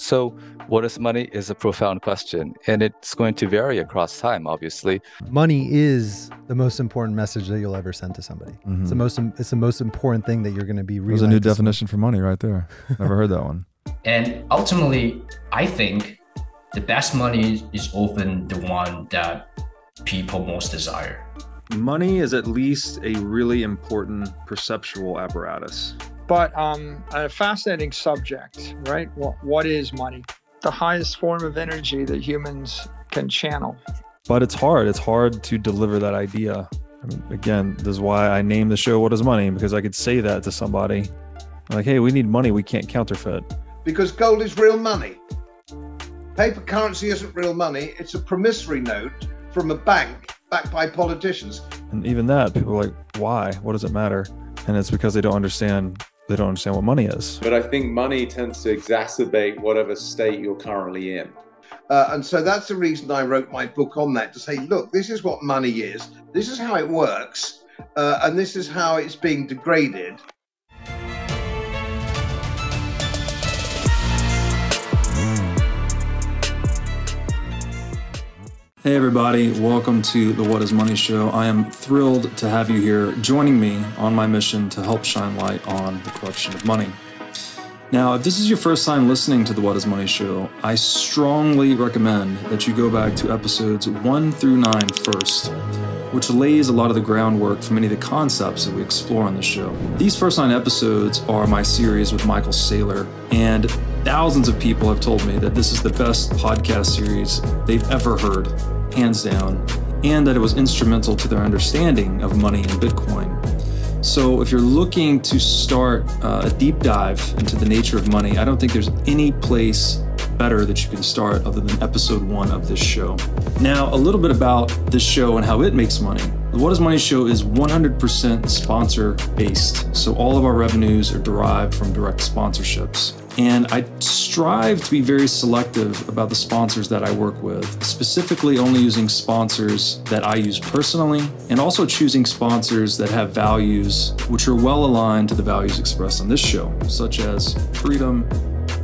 So, what is money is a profound question, and it's going to vary across time, obviously. Money is the most important message that you'll ever send to somebody. Mm-hmm. It's the most it's the most important thing that you're going to be There's a new definition for money right there. Never heard that one. And ultimately, I think the best money is often the one that people most desire. Money is at least a really important perceptual apparatus. But um, a fascinating subject, right? What, what is money? The highest form of energy that humans can channel. But it's hard. It's hard to deliver that idea. I mean, again, this is why I named the show What is Money? Because I could say that to somebody. Like, hey, we need money. We can't counterfeit. Because gold is real money. Paper currency isn't real money, it's a promissory note from a bank backed by politicians. And even that, people are like, why? What does it matter? And it's because they don't understand they don't understand what money is. But I think money tends to exacerbate whatever state you're currently in. Uh, and so that's the reason I wrote my book on that to say, look, this is what money is, this is how it works, uh, and this is how it's being degraded. Hey, everybody, welcome to the What is Money Show. I am thrilled to have you here joining me on my mission to help shine light on the corruption of money. Now, if this is your first time listening to the What is Money Show, I strongly recommend that you go back to episodes one through nine first, which lays a lot of the groundwork for many of the concepts that we explore on the show. These first nine episodes are my series with Michael Saylor, and Thousands of people have told me that this is the best podcast series they've ever heard, hands down, and that it was instrumental to their understanding of money and Bitcoin. So, if you're looking to start uh, a deep dive into the nature of money, I don't think there's any place better that you can start other than episode one of this show. Now, a little bit about this show and how it makes money. The What is Money show is 100% sponsor based. So, all of our revenues are derived from direct sponsorships. And I strive to be very selective about the sponsors that I work with, specifically only using sponsors that I use personally, and also choosing sponsors that have values which are well aligned to the values expressed on this show, such as freedom,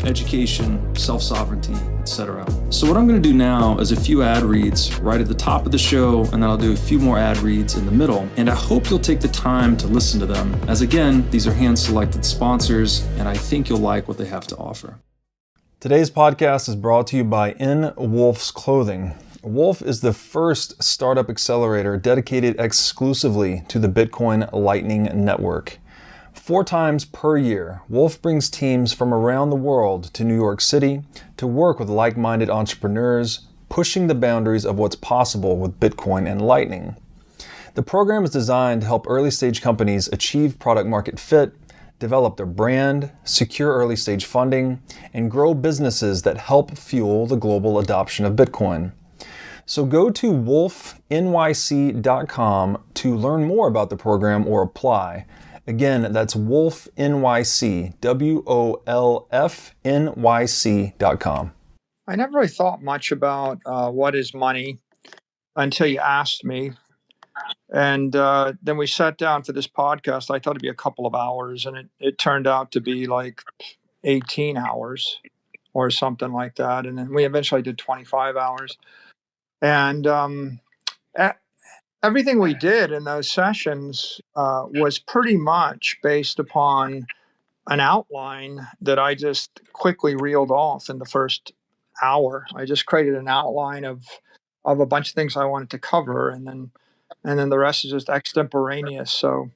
education, self sovereignty, etc. So, what I'm going to do now is a few ad reads right at the top of the show, and then I'll do a few more ad reads in the middle. And I hope you'll take the time to listen to them, as again, these are hand selected sponsors, and I think you'll like what they have to offer. Today's podcast is brought to you by In Wolf's Clothing. Wolf is the first startup accelerator dedicated exclusively to the Bitcoin Lightning Network. Four times per year, Wolf brings teams from around the world to New York City to work with like minded entrepreneurs, pushing the boundaries of what's possible with Bitcoin and Lightning. The program is designed to help early stage companies achieve product market fit, develop their brand, secure early stage funding, and grow businesses that help fuel the global adoption of Bitcoin. So go to wolfnyc.com to learn more about the program or apply. Again, that's Wolf NYC, W O L F N Y C.com. I never really thought much about uh, what is money until you asked me. And uh, then we sat down for this podcast. I thought it'd be a couple of hours, and it, it turned out to be like 18 hours or something like that. And then we eventually did 25 hours. And um, at, everything we did in those sessions uh, was pretty much based upon an outline that I just quickly reeled off in the first hour. I just created an outline of of a bunch of things I wanted to cover, and then and then the rest is just extemporaneous. So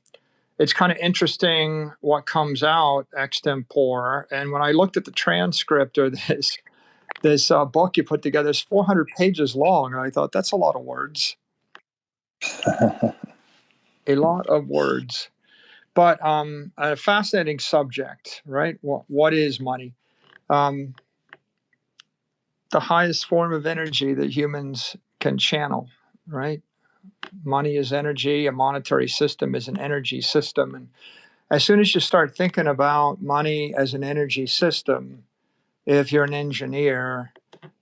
it's kind of interesting what comes out extempore. And when I looked at the transcript or this this uh, book you put together, it's 400 pages long, and I thought that's a lot of words. A lot of words, but um, a fascinating subject, right? What, what is money? Um, the highest form of energy that humans can channel, right? Money is energy, a monetary system is an energy system. And as soon as you start thinking about money as an energy system, if you're an engineer,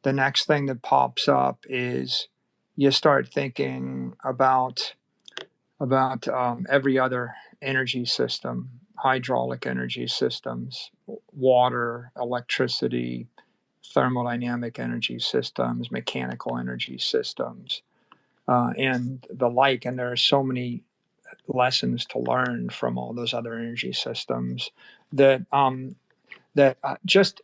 the next thing that pops up is you start thinking about about um, every other energy system, hydraulic energy systems, water, electricity, thermodynamic energy systems, mechanical energy systems, uh, and the like. And there are so many lessons to learn from all those other energy systems that um, that uh, just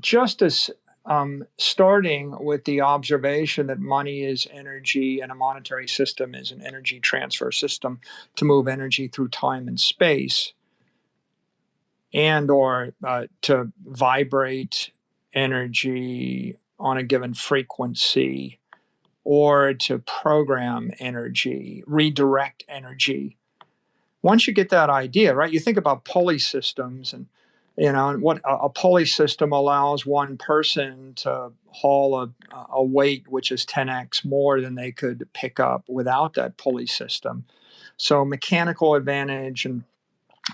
just as um, starting with the observation that money is energy and a monetary system is an energy transfer system to move energy through time and space and or uh, to vibrate energy on a given frequency or to program energy redirect energy. Once you get that idea right you think about pulley systems and you know and what a, a pulley system allows one person to haul a, a weight which is 10x more than they could pick up without that pulley system. So mechanical advantage and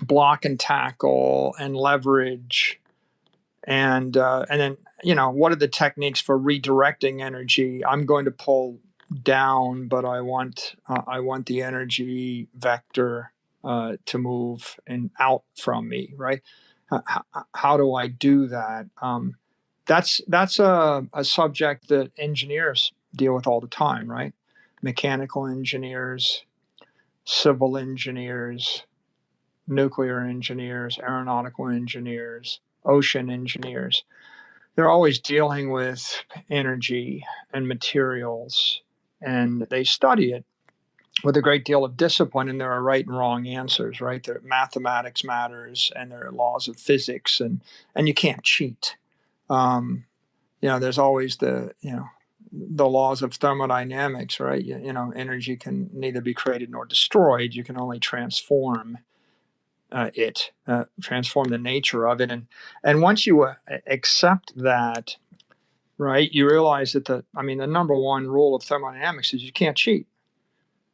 block and tackle and leverage and uh, and then you know what are the techniques for redirecting energy? I'm going to pull down but i want uh, i want the energy vector uh, to move and out from me right how, how do I do that? Um, that's that's a, a subject that engineers deal with all the time, right? Mechanical engineers, civil engineers, nuclear engineers, aeronautical engineers, ocean engineers. They're always dealing with energy and materials, and they study it with a great deal of discipline, and there are right and wrong answers, right? There mathematics matters, and there are laws of physics, and and you can't cheat. Um, you know, there's always the you know the laws of thermodynamics, right? You, you know, energy can neither be created nor destroyed. You can only transform uh, it, uh, transform the nature of it, and and once you uh, accept that, right, you realize that the I mean the number one rule of thermodynamics is you can't cheat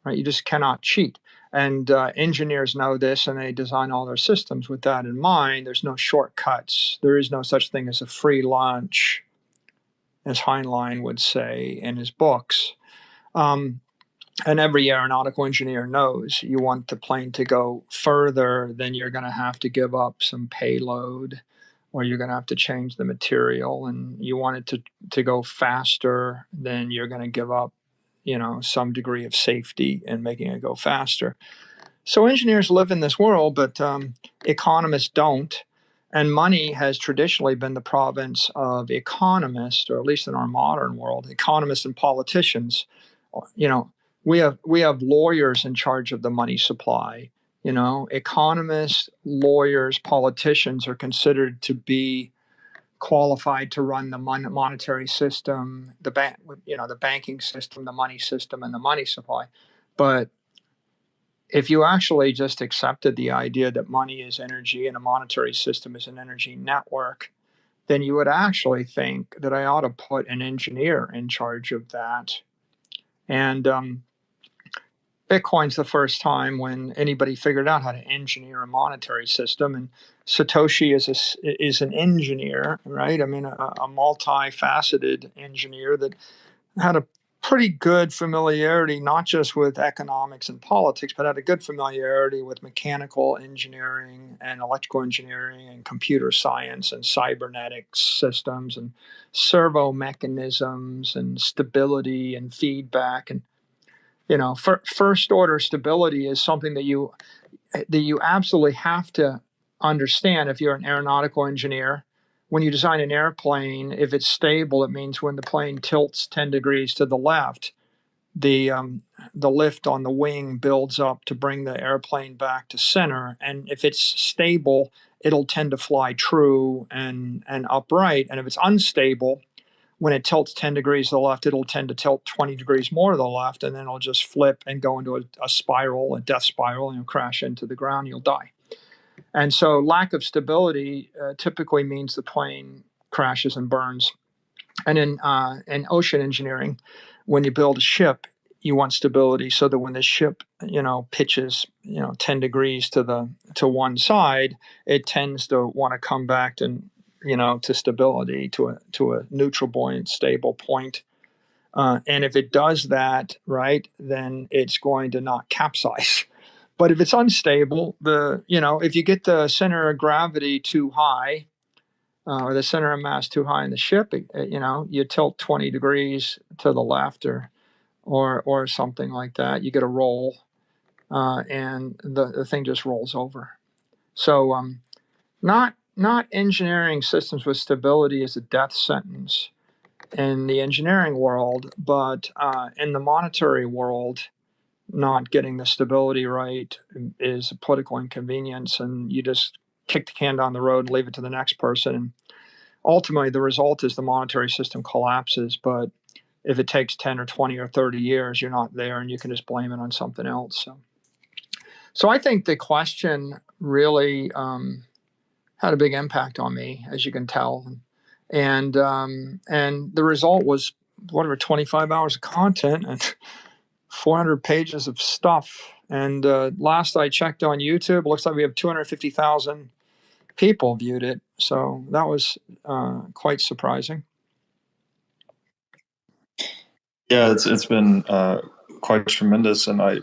right? You just cannot cheat. And uh, engineers know this and they design all their systems with that in mind. There's no shortcuts. There is no such thing as a free lunch, as Heinlein would say in his books. Um, and every aeronautical engineer knows you want the plane to go further, then you're going to have to give up some payload or you're going to have to change the material. And you want it to, to go faster, then you're going to give up you know some degree of safety and making it go faster. So engineers live in this world, but um, economists don't. And money has traditionally been the province of economists, or at least in our modern world, economists and politicians. You know, we have we have lawyers in charge of the money supply. You know, economists, lawyers, politicians are considered to be qualified to run the mon- monetary system, the bank, you know, the banking system, the money system, and the money supply. But if you actually just accepted the idea that money is energy and a monetary system is an energy network, then you would actually think that I ought to put an engineer in charge of that. And um, Bitcoin's the first time when anybody figured out how to engineer a monetary system, and Satoshi is a, is an engineer, right? I mean, a, a multifaceted engineer that had a pretty good familiarity, not just with economics and politics, but had a good familiarity with mechanical engineering and electrical engineering and computer science and cybernetics systems and servo mechanisms and stability and feedback and you know for, first order stability is something that you that you absolutely have to understand if you're an aeronautical engineer. When you design an airplane if it's stable it means when the plane tilts 10 degrees to the left the um, the lift on the wing builds up to bring the airplane back to center. And if it's stable it'll tend to fly true and and upright. And if it's unstable when it tilts 10 degrees to the left, it'll tend to tilt 20 degrees more to the left, and then it'll just flip and go into a, a spiral, a death spiral, and you'll crash into the ground, you'll die. And so, lack of stability uh, typically means the plane crashes and burns. And in, uh, in ocean engineering, when you build a ship, you want stability so that when the ship, you know, pitches, you know, 10 degrees to the to one side, it tends to want to come back and you know, to stability, to a to a neutral buoyant, stable point. Uh, and if it does that, right, then it's going to not capsize. But if it's unstable, the you know, if you get the center of gravity too high, uh, or the center of mass too high in the ship, you know, you tilt 20 degrees to the left or or or something like that. You get a roll, uh, and the, the thing just rolls over. So, um, not not engineering systems with stability is a death sentence in the engineering world, but uh, in the monetary world, not getting the stability right is a political inconvenience, and you just kick the can down the road and leave it to the next person. And ultimately, the result is the monetary system collapses. But if it takes 10 or 20 or 30 years, you're not there and you can just blame it on something else. So, so I think the question really um, had a big impact on me, as you can tell. And um, and the result was whatever 25 hours of content and 400 pages of stuff. And uh, last I checked on YouTube, looks like we have 250,000 people viewed it. So that was uh, quite surprising. Yeah, it's it's been uh, quite tremendous, and I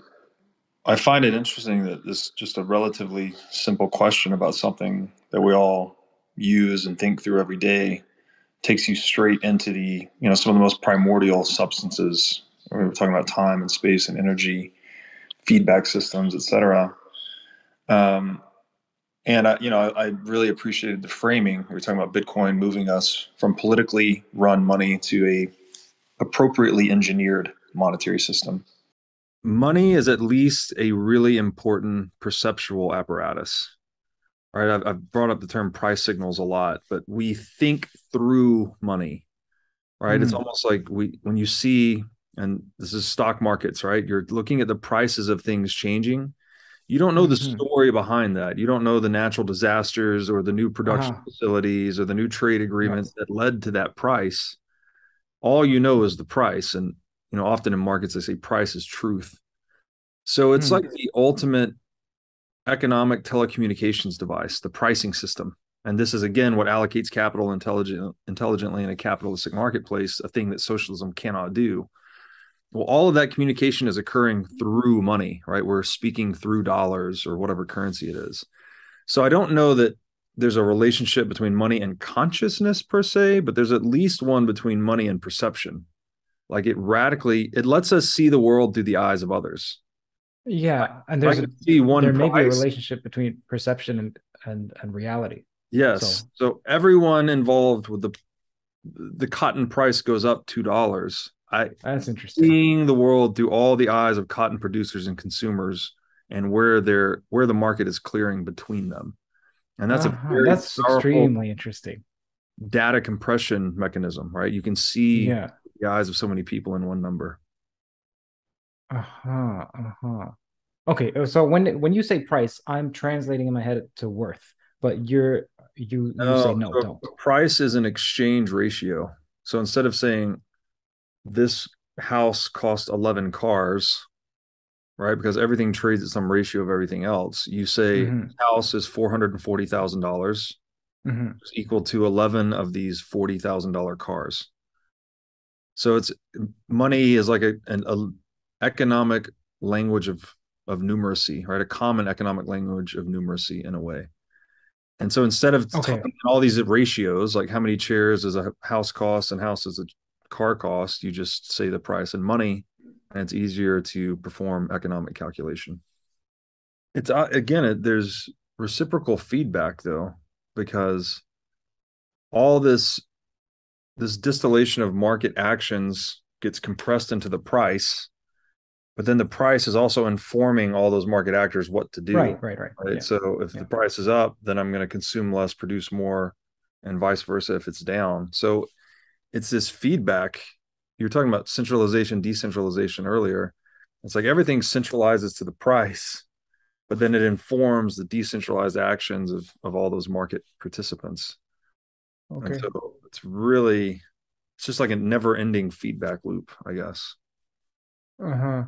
I find it interesting that this just a relatively simple question about something that we all use and think through every day takes you straight into the you know some of the most primordial substances. We were talking about time and space and energy, feedback systems, etc. Um, and I, you know, I, I, really appreciated the framing. We were talking about Bitcoin moving us from politically run money to a appropriately engineered monetary system. Money is at least a really important perceptual apparatus. Right, I've, I've brought up the term price signals a lot, but we think through money. Right, mm. it's almost like we when you see, and this is stock markets. Right, you're looking at the prices of things changing you don't know the mm-hmm. story behind that. You don't know the natural disasters or the new production uh-huh. facilities or the new trade agreements yes. that led to that price. All you know is the price. And, you know, often in markets, they say price is truth. So it's mm like the ultimate economic telecommunications device, the pricing system. And this is again what allocates capital intelligent, intelligently in a capitalistic marketplace, a thing that socialism cannot do well all of that communication is occurring through money right? We're speaking through dollars or whatever currency it is. So i don't know that there's a relationship between money and consciousness per se but there's at least one between money and perception. Like it radically it lets us see the world through the eyes of others. Yeah and there's a, see one there price. may be a relationship between perception and and, and reality. Yes. So. so everyone involved with the the cotton price goes up two dollars I that's interesting. Seeing the world through all the eyes of cotton producers and consumers, and where they're where the market is clearing between them, and that's uh-huh. a very that's extremely interesting data compression mechanism, right? You can see yeah. the eyes of so many people in one number. Uh huh. Uh huh. Okay, so when when you say price, I'm translating in my head to worth, but you're you you no, say no, so don't. Price is an exchange ratio. So instead of saying this house cost 11 cars right because everything trades at some ratio of everything else you say mm-hmm. house is $440000 mm-hmm. equal to 11 of these $40000 cars so it's money is like a, an a economic language of of numeracy right a common economic language of numeracy in a way and so instead of okay. all these ratios like how many chairs does a house cost and house is a car cost, you just say the price in money, and it's easier to perform economic calculation. It's uh, again, it, there's reciprocal feedback though, because all this this distillation of market actions gets compressed into the price but then the price is also informing all those market actors what to do right right right, right? Yeah. so if yeah. the price is up then i'm going to consume less produce more and vice versa if it's down so it's this feedback. You're talking about centralization, decentralization earlier. It's like everything centralizes to the price, but then it informs the decentralized actions of of all those market participants. Okay. And so it's really it's just like a never-ending feedback loop, I guess. Uh-huh.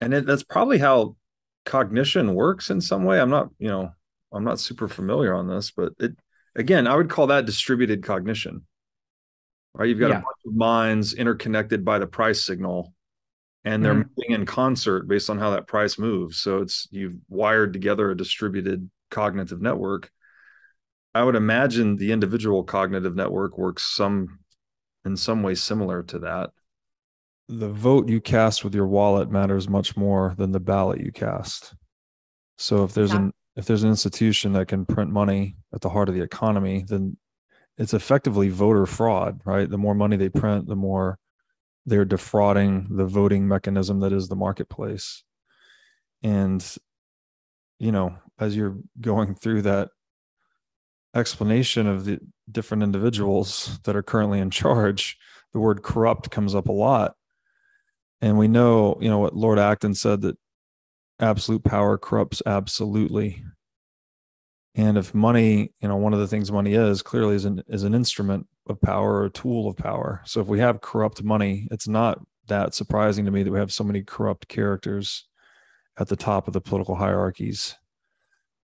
And it, that's probably how cognition works in some way. I'm not, you know, I'm not super familiar on this, but it again, I would call that distributed cognition right? You've got yeah. a bunch of minds interconnected by the price signal, and they're mm-hmm. moving in concert based on how that price moves. So it's you've wired together a distributed cognitive network. I would imagine the individual cognitive network works some in some way similar to that. The vote you cast with your wallet matters much more than the ballot you cast. So if there's an if there's an institution that can print money at the heart of the economy, then it's effectively voter fraud, right? The more money they print, the more they're defrauding the voting mechanism that is the marketplace. And you know, as you're going through that explanation of the different individuals that are currently in charge, the word corrupt comes up a lot. And we know, you know, what Lord Acton said that absolute power corrupts absolutely. And if money, you know, one of the things money is clearly is an is an instrument of power or a tool of power. So if we have corrupt money, it's not that surprising to me that we have so many corrupt characters at the top of the political hierarchies.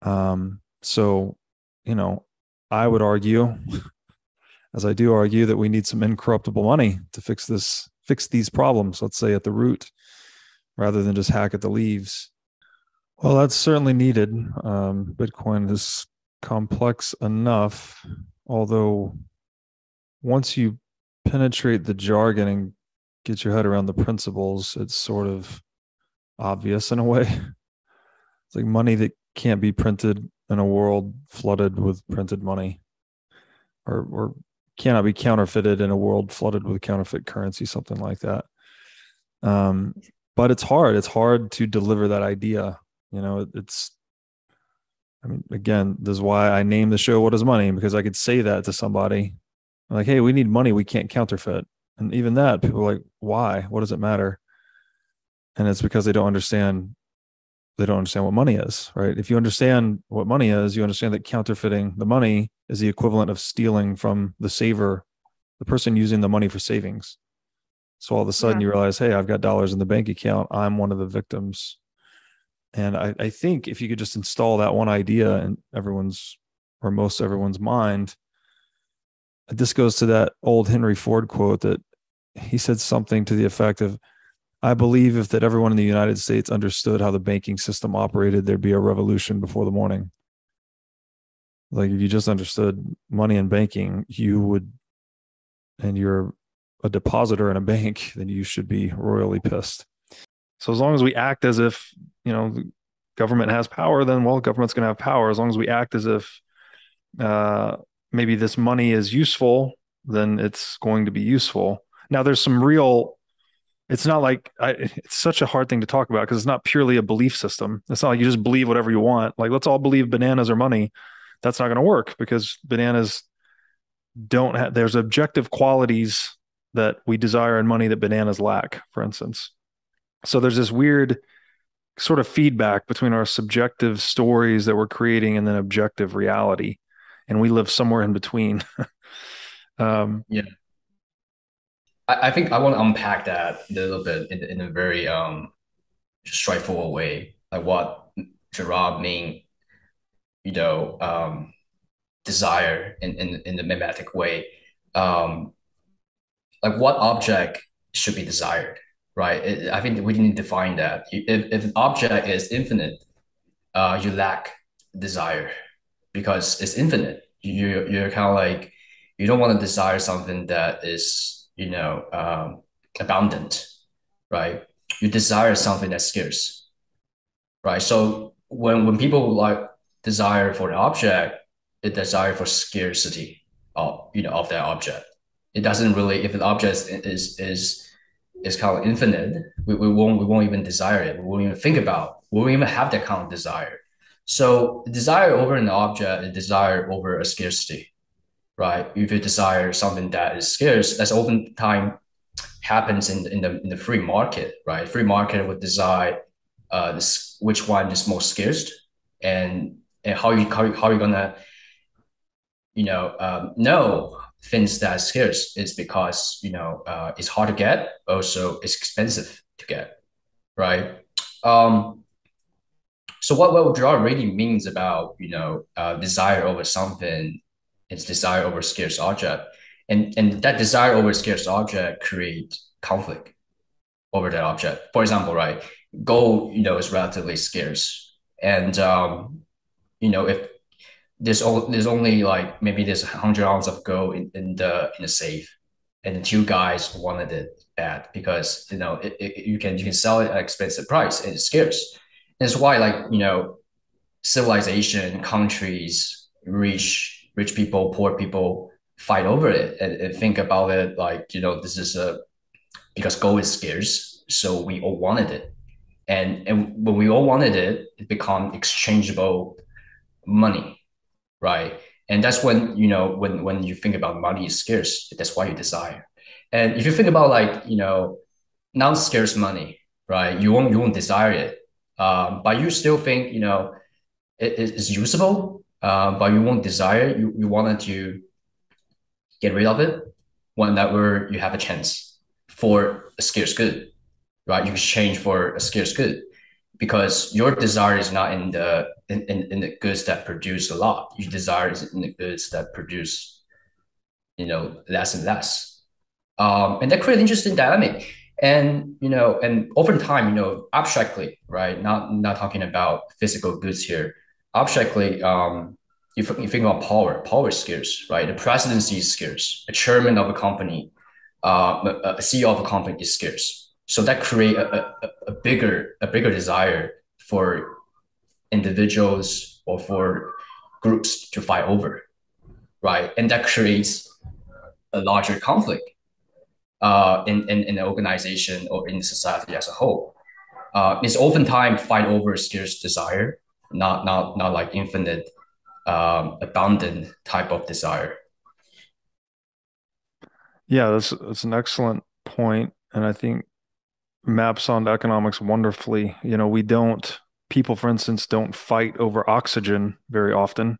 Um, so, you know, I would argue, as I do argue, that we need some incorruptible money to fix this, fix these problems. Let's say at the root, rather than just hack at the leaves. Well, that's certainly needed. Um, Bitcoin is complex enough, although once you penetrate the jargon and get your head around the principles, it's sort of obvious in a way. It's like money that can't be printed in a world flooded with printed money or or cannot be counterfeited in a world flooded with counterfeit currency something like that um, but it's hard it's hard to deliver that idea you know it's i mean again this is why i named the show what is money because i could say that to somebody like hey we need money we can't counterfeit and even that people are like why what does it matter and it's because they don't understand they don't understand what money is, right? If you understand what money is, you understand that counterfeiting the money is the equivalent of stealing from the saver, the person using the money for savings. So all of a sudden yeah. you realize, hey, I've got dollars in the bank account. I'm one of the victims. And I, I think if you could just install that one idea in everyone's or most everyone's mind, this goes to that old Henry Ford quote that he said something to the effect of, I believe if that everyone in the United States understood how the banking system operated, there'd be a revolution before the morning. Like if you just understood money and banking, you would, and you're a depositor in a bank, then you should be royally pissed. So as long as we act as if you know the government has power, then well, government's going to have power. As long as we act as if uh, maybe this money is useful, then it's going to be useful. Now, there's some real it's not like I, it's such a hard thing to talk about because it's not purely a belief system. It's not like you just believe whatever you want. Like let's all believe bananas are money. That's not going to work because bananas don't have. There's objective qualities that we desire in money that bananas lack, for instance. So there's this weird sort of feedback between our subjective stories that we're creating and then objective reality, and we live somewhere in between. um, yeah. I, I think I want to unpack that a little bit in, in a very um straightforward way, like what Girard mean, you know, um, desire in, in, in the mimetic way. Um, like what object should be desired, right? It, I think we need to define that. If, if an object is infinite, uh, you lack desire because it's infinite. You, you're kind of like, you don't want to desire something that is you know um, abundant right you desire something that's scarce right so when when people like desire for the object the desire for scarcity of you know of that object it doesn't really if an object is is is kind of infinite we, we won't we won't even desire it we won't even think about we won't even have that kind of desire so desire over an object is desire over a scarcity right? If you desire something that is scarce, that's oftentimes happens in, in the in the free market, right? Free market would decide uh, this, which one is most scarce and and how you how, how you gonna you know um, know things that are scarce is because you know uh, it's hard to get, also it's expensive to get, right? Um, so what Girard really means about you know uh, desire over something its desire over scarce object. And, and that desire over scarce object create conflict over that object. For example, right, gold, you know, is relatively scarce. And, um, you know, if there's all there's only like maybe there's hundred ounces of gold in, in the in the safe, and two guys wanted it bad because you know it, it, you can you can sell it at expensive price and it's scarce. And it's why like you know civilization, countries, rich rich people, poor people fight over it and, and think about it like you know this is a because gold is scarce, so we all wanted it, and and when we all wanted it, it become exchangeable money right? And that's when you know when when you think about money is scarce, that's why you desire. And if you think about like you know non-scarce money, right? You won't you won't desire it, um, but you still think you know it is usable, um, but you won't desire. You you wanted to get rid of it when that where you have a chance for a scarce good, right? You exchange for a scarce good because your desire is not in the in, in, in the goods that produce a lot. Your desire is in the goods that produce, you know, less and less. Um, and that creates an interesting dynamic. And you know, and over time, you know, abstractly, right? Not not talking about physical goods here. Abstractly, um, you, you think about power. Power is scarce, right? The presidency is scarce. A chairman of a company, uh, a CEO of a company is scarce so that create a, a, a bigger a bigger desire for individuals or for groups to fight over right? And that creates a larger conflict uh, in, in, in the organization or in society as a whole. Uh, it's oftentimes fight over scarce desire not not not like infinite um, abundant type of desire. Yeah that's that's an excellent point and i think maps onto economics wonderfully. You know, we don't, people, for instance, don't fight over oxygen very often.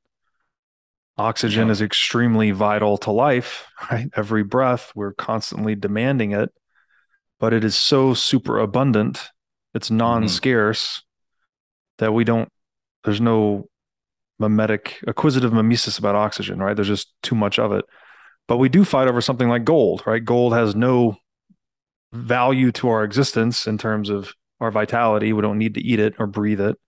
Oxygen yeah. is extremely vital to life, right? Every breath, we're constantly demanding it, but it is so super abundant, it's non scarce mm-hmm. that we don't, there's no mimetic, acquisitive mimesis about oxygen, right? There's just too much of it. But we do fight over something like gold, right? Gold has no value to our existence in terms of our vitality. We don't need to eat it or breathe it.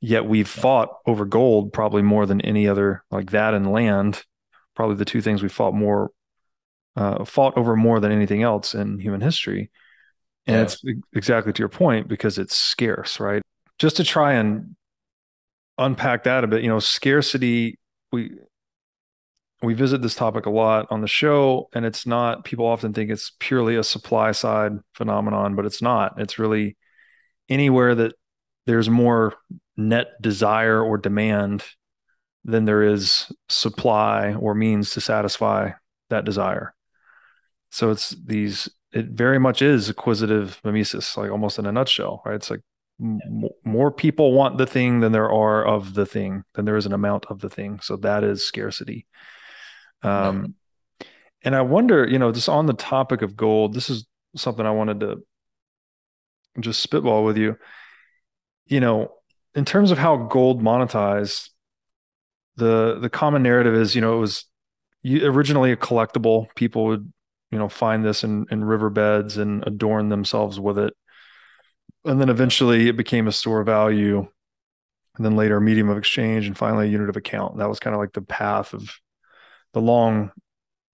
Yet we've fought over gold probably more than any other, like that and land, probably the two things we fought more, uh, fought over more than anything else in human history. And yeah. it's exactly to your point because it's scarce, right? Just to try and unpack that a bit, you know, scarcity, we we visit this topic a lot on the show and it's not people often think it's purely a supply side phenomenon but it's not. It's really anywhere that there's more net desire or demand than there is supply or means to satisfy that desire. So it's these it very much is acquisitive mimesis like almost in a nutshell right? It's like m- more people want the thing than there are of the thing than there is an amount of the thing. So that is scarcity um, and I wonder, you know, just on the topic of gold, this is something I wanted to just spitball with you. You know, in terms of how gold monetized, the the common narrative is, you know, it was originally a collectible. People would, you know, find this in in riverbeds and adorn themselves with it. And then eventually it became a store value and then later a medium of exchange and finally a unit of account. That was kind of like the path of the long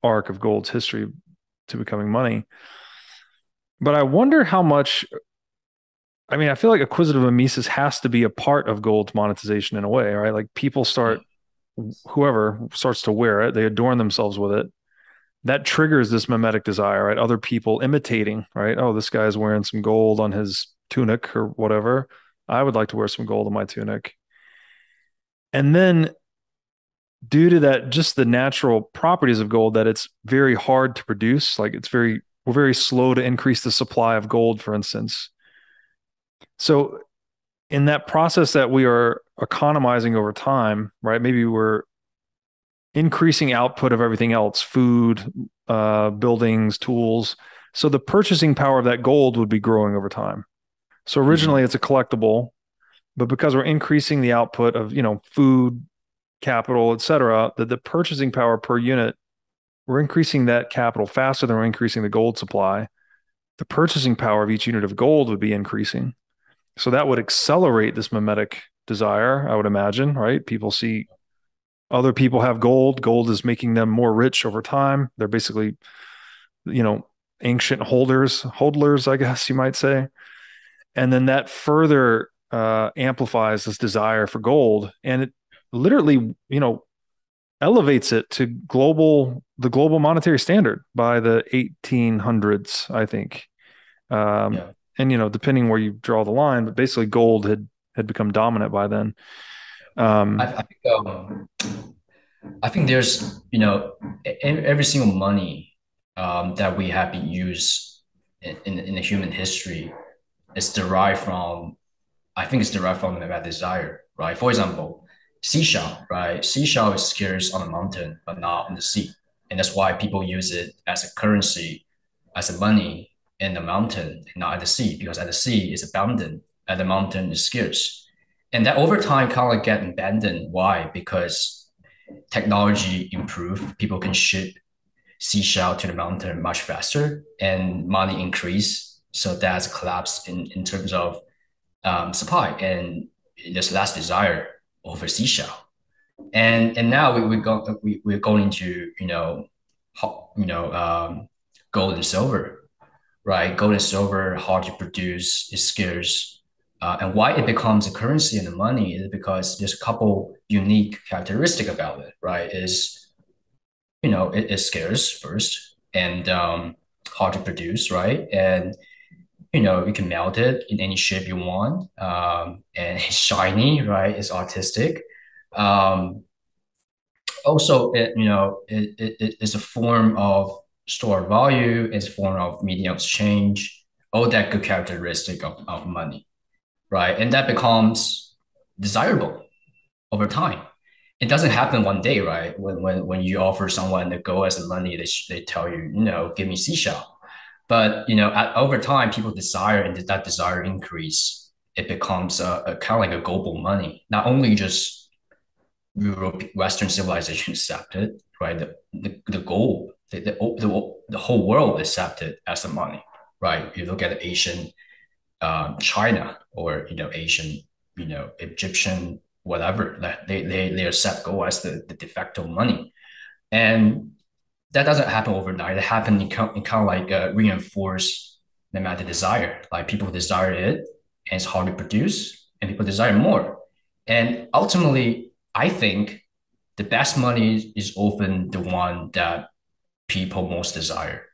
arc of gold's history to becoming money. But I wonder how much. I mean, I feel like acquisitive mimesis has to be a part of gold's monetization in a way, right? Like people start, whoever starts to wear it, they adorn themselves with it. That triggers this mimetic desire, right? Other people imitating, right? Oh, this guy's wearing some gold on his tunic or whatever. I would like to wear some gold on my tunic. And then due to that just the natural properties of gold that it's very hard to produce. Like it's very we're very slow to increase the supply of gold for instance. So in that process that we are economizing over time right maybe we're increasing output of everything else food uh, buildings tools. So the purchasing power of that gold would be growing over time. So originally mm-hmm. it's a collectible but because we're increasing the output of you know food capital, et cetera, that the purchasing power per unit, we're increasing that capital faster than we're increasing the gold supply. The purchasing power of each unit of gold would be increasing. So that would accelerate this mimetic desire, I would imagine, right? People see, other people have gold. Gold is making them more rich over time. They're basically, you know, ancient holders, hodlers, I guess you might say. And then that further uh, amplifies this desire for gold, and it literally, you know, elevates it to global the global monetary standard by the 1800s, I think. Um, yeah. And you know, depending where you draw the line, but basically, gold had had become dominant by then. Um, I, I, think, um, I think there's you know every single money um, that we have been used in, in, in the human history is derived from I think it's derived from that desire, right? For example, seashell, right? Seashell is scarce on the mountain, but not in the sea. And that's why people use it as a currency, as a money in the mountain, not at the sea, because at the sea is abundant, at the mountain is scarce. And that over time kind of get abandoned. Why? Because technology improved, people can ship seashell to the mountain much faster and money increase. So that's collapse in, in terms of um, supply and there's less desire over seashell. And and now we we go we we're going to you know you know um, gold and silver, right? Gold and silver hard to produce is scarce. Uh, and why it becomes a currency and the money is because there's a couple unique characteristic about it, right? Is you know it is scarce first and um, hard to produce, right? And you know, you can melt it in any shape you want. Um, and it's shiny, right? It's artistic. Um, also, it, you know, it, it, it's a form of stored value, it's a form of medium of exchange, all that good characteristic of, of money, right? And that becomes desirable over time. It doesn't happen one day, right? When, when, when you offer someone the gold as a money, they, they tell you, you know, give me seashell but you know, at, over time, people desire and that desire increase. It becomes a, a kind of like a global money. Not only just Europe, Western civilization accepted, right? The the, the gold, the, the, the, the whole world accepted as the money, right? You look at Asian um, China or you know Asian, you know Egyptian, whatever, they they they accept gold as the, the de facto money, and that doesn't happen overnight. It happens in kind, of like uh, reinforce the matter desire. Like people desire it, and it's hard to produce, and people desire more. And ultimately, I think the best money is often the one that people most desire.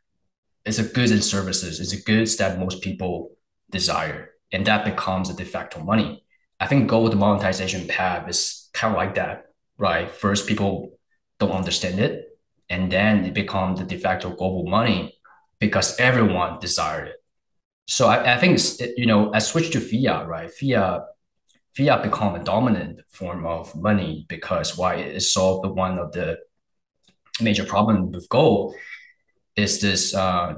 It's a goods and services. It's a goods that most people desire, and that becomes a de facto money. I think gold monetization path is kind of like that, right? First, people don't understand it and then it become the de facto global money because everyone desired it. So I, I think you know, I switched to fiat, right? Fiat, fiat become a dominant form of money because why it solved the one of the major problem with gold is this uh,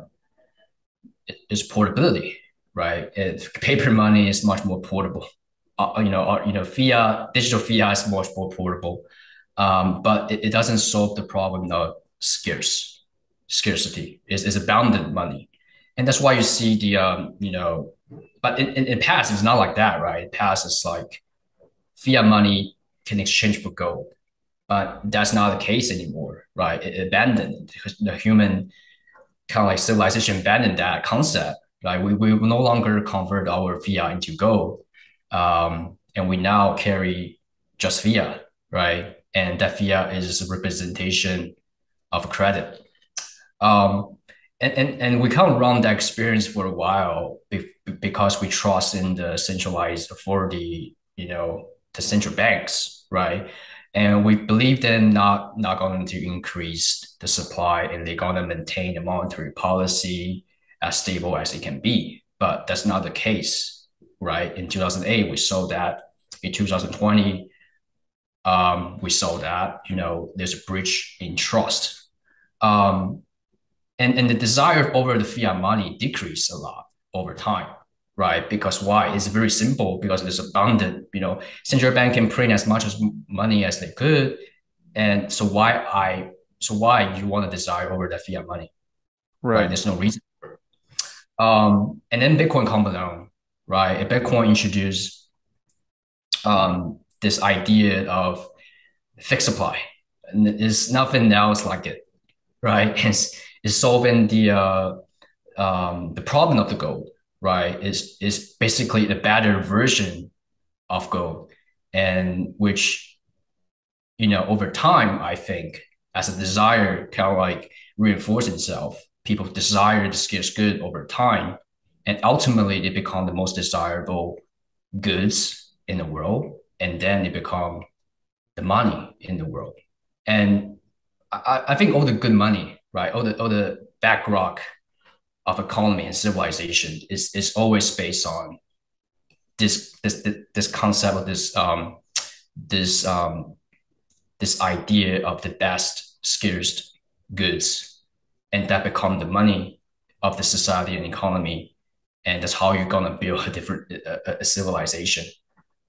is portability, right? If paper money is much more portable. Uh, you know, uh, you know, fiat, digital fiat is much more portable. Um, but it, it doesn't solve the problem of scarce scarcity. is it's abundant money, and that's why you see the um, you know. But in, in, in past, it's not like that, right? In past, it's like fiat money can exchange for gold, but that's not the case anymore, right? It abandoned the human kind of like civilization abandoned that concept. Right? We we no longer convert our fiat into gold, um, and we now carry just fiat, right? And that fiat is a representation of credit. Um, and, and, and we can't run that experience for a while because we trust in the centralized authority, you know, the central banks, right? And we believe they're not, not going to increase the supply and they're going to maintain the monetary policy as stable as it can be. But that's not the case, right? In 2008, we saw that. In 2020, um, we saw that, you know, there's a breach in trust um, and, and the desire over the fiat money decreased a lot over time, right? Because why? It's very simple because it's abundant, you know, central bank can print as much as money as they could. And so why I so why you want to desire over the fiat money? Right. right? There's no reason. Um, and then Bitcoin come along, right? Bitcoin introduced um, this idea of fixed supply, and it's nothing else like it, right? It's it's solving the uh, um, the problem of the gold, right? Is is basically a better version of gold, and which you know over time, I think as a desire kind of like reinforce itself, people desire the scarce good over time, and ultimately they become the most desirable goods in the world, and then they become the money in the world. And I, I think all the good money, right, all the all the bedrock of economy and civilization is is always based on this this this concept of this um this um this idea of the best scarce goods. And that become the money of the society and economy. And that's how you're gonna build a different a, a civilization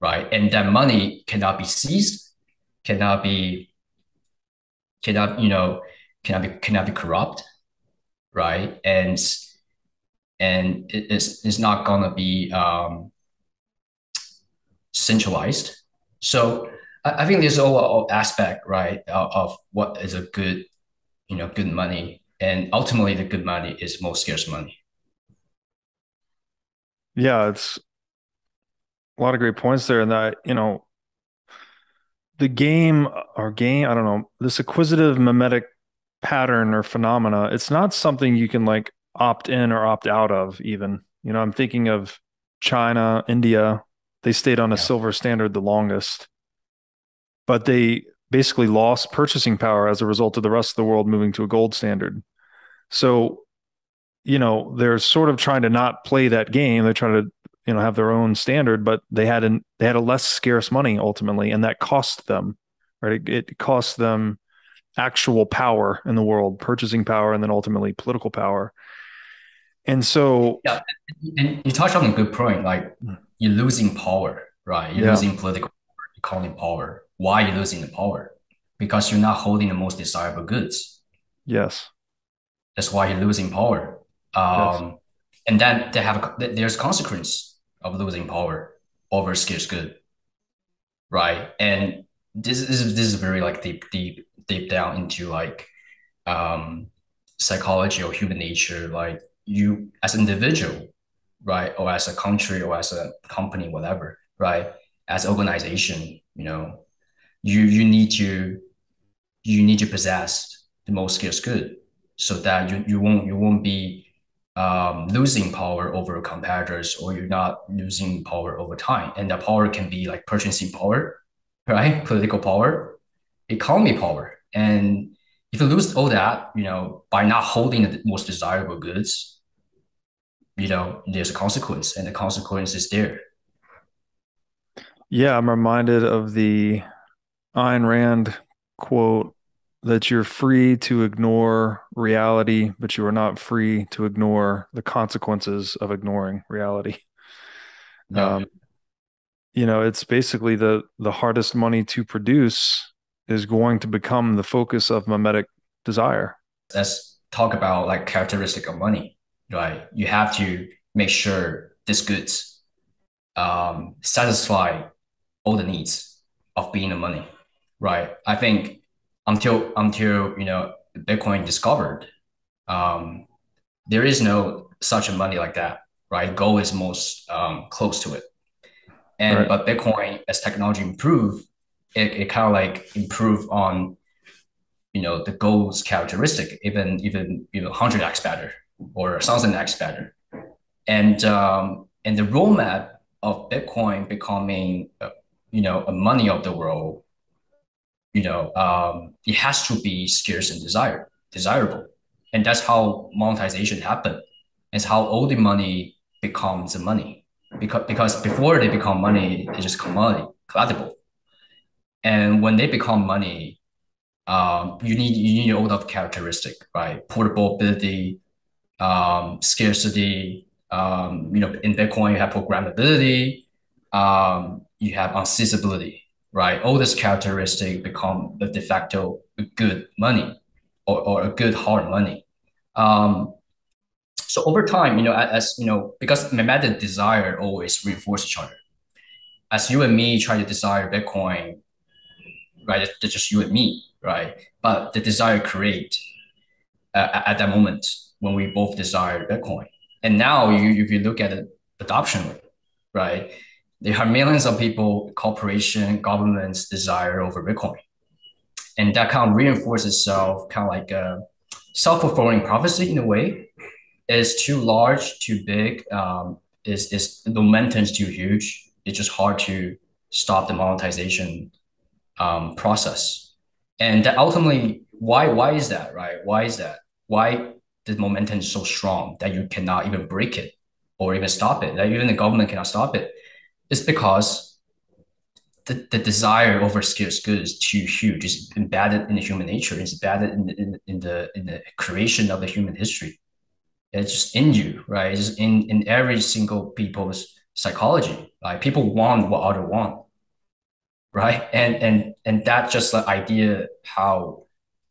right? And that money cannot be seized cannot be cannot you know cannot be cannot be corrupt right? And and it is it's not gonna be um, centralized. So I, I think there's all aspect right of, of what is a good you know good money. And ultimately the good money is most scarce money. Yeah it's a lot of great points there. And that you know the game or game i don't know this acquisitive mimetic pattern or phenomena it's not something you can like opt in or opt out of even. You know i'm thinking of china india. They stayed on a yeah. silver standard the longest. But they basically lost purchasing power as a result of the rest of the world moving to a gold standard. So you know they're sort of trying to not play that game. They're trying to you know have their own standard but they had an they had a less scarce money ultimately and that cost them right? It, it cost them actual power in the world purchasing power and then ultimately political power. And so yeah and you touched on a good point like hmm. you're losing power right? You're yeah. losing political power, economic power. Why are you losing the power? Because you're not holding the most desirable goods. Yes. That's why you're losing power. Um, yes. and then they have a, there's consequence of losing power over scarce good, right? And this, is this is very like deep deep deep down into like um, psychology or human nature. Like you as an individual, right, or as a country or as a company, whatever, right, as organization, you know, you you need to you need to possess the most scarce good so that you, you won't you won't be um, losing power over competitors or you're not losing power over time. And the power can be like purchasing power, right? Political power, economy power. And if you lose all that, you know, by not holding the most desirable goods, you know, there's a consequence and the consequence is there. Yeah, I'm reminded of the Ayn Rand quote that you're free to ignore reality, but you are not free to ignore the consequences of ignoring reality. No. Um, you know, it's basically the the hardest money to produce is going to become the focus of mimetic desire. Let's talk about like characteristic of money, right? You have to make sure this goods um, satisfy all the needs of being a money, right? I think until until you know Bitcoin discovered, um, there is no such a money like that, right? Gold is most um, close to it, and right. but Bitcoin as technology improve, it, it kind of like improve on you know the gold's characteristic, even even you know hundred x better or thousand x better, and um, and the roadmap of Bitcoin becoming uh, you know a money of the world you know, um, it has to be scarce and desired, desirable. And that's how monetization happen. It's how all the money becomes money. Because, because before they become money, it's just commodity, collectible. And when they become money, um, you need you need all of characteristic, right? Portability, um, scarcity. Um, you know, in Bitcoin, you have programmability. Um, you have unseizability right? All this characteristic become the de facto good money or, or a good hard money. Um, so over time, you know, as you know, because mimetic desire always reinforce each other. As you and me try to desire Bitcoin, right? It's just you and me. right? But the desire create uh, at that moment when we both desire Bitcoin. And now, you, if you look at the adoption rate, right, there are millions of people, corporation, governments desire over Bitcoin, and that kind of reinforces itself, kind of like a self-fulfilling prophecy in a way. It's too large, too big. Um, is is the momentum is too huge. It's just hard to stop the monetization um, process, and that ultimately, why why is that right? Why is that? Why the momentum is so strong that you cannot even break it or even stop it? That even the government cannot stop it. It's because the, the desire over scarce goods is too huge. It's embedded in the human nature. It's embedded in, in, in the in the creation of the human history. It's just in you, right? It's in in every single people's psychology. Like people want what other want, right? And and and that's just the idea how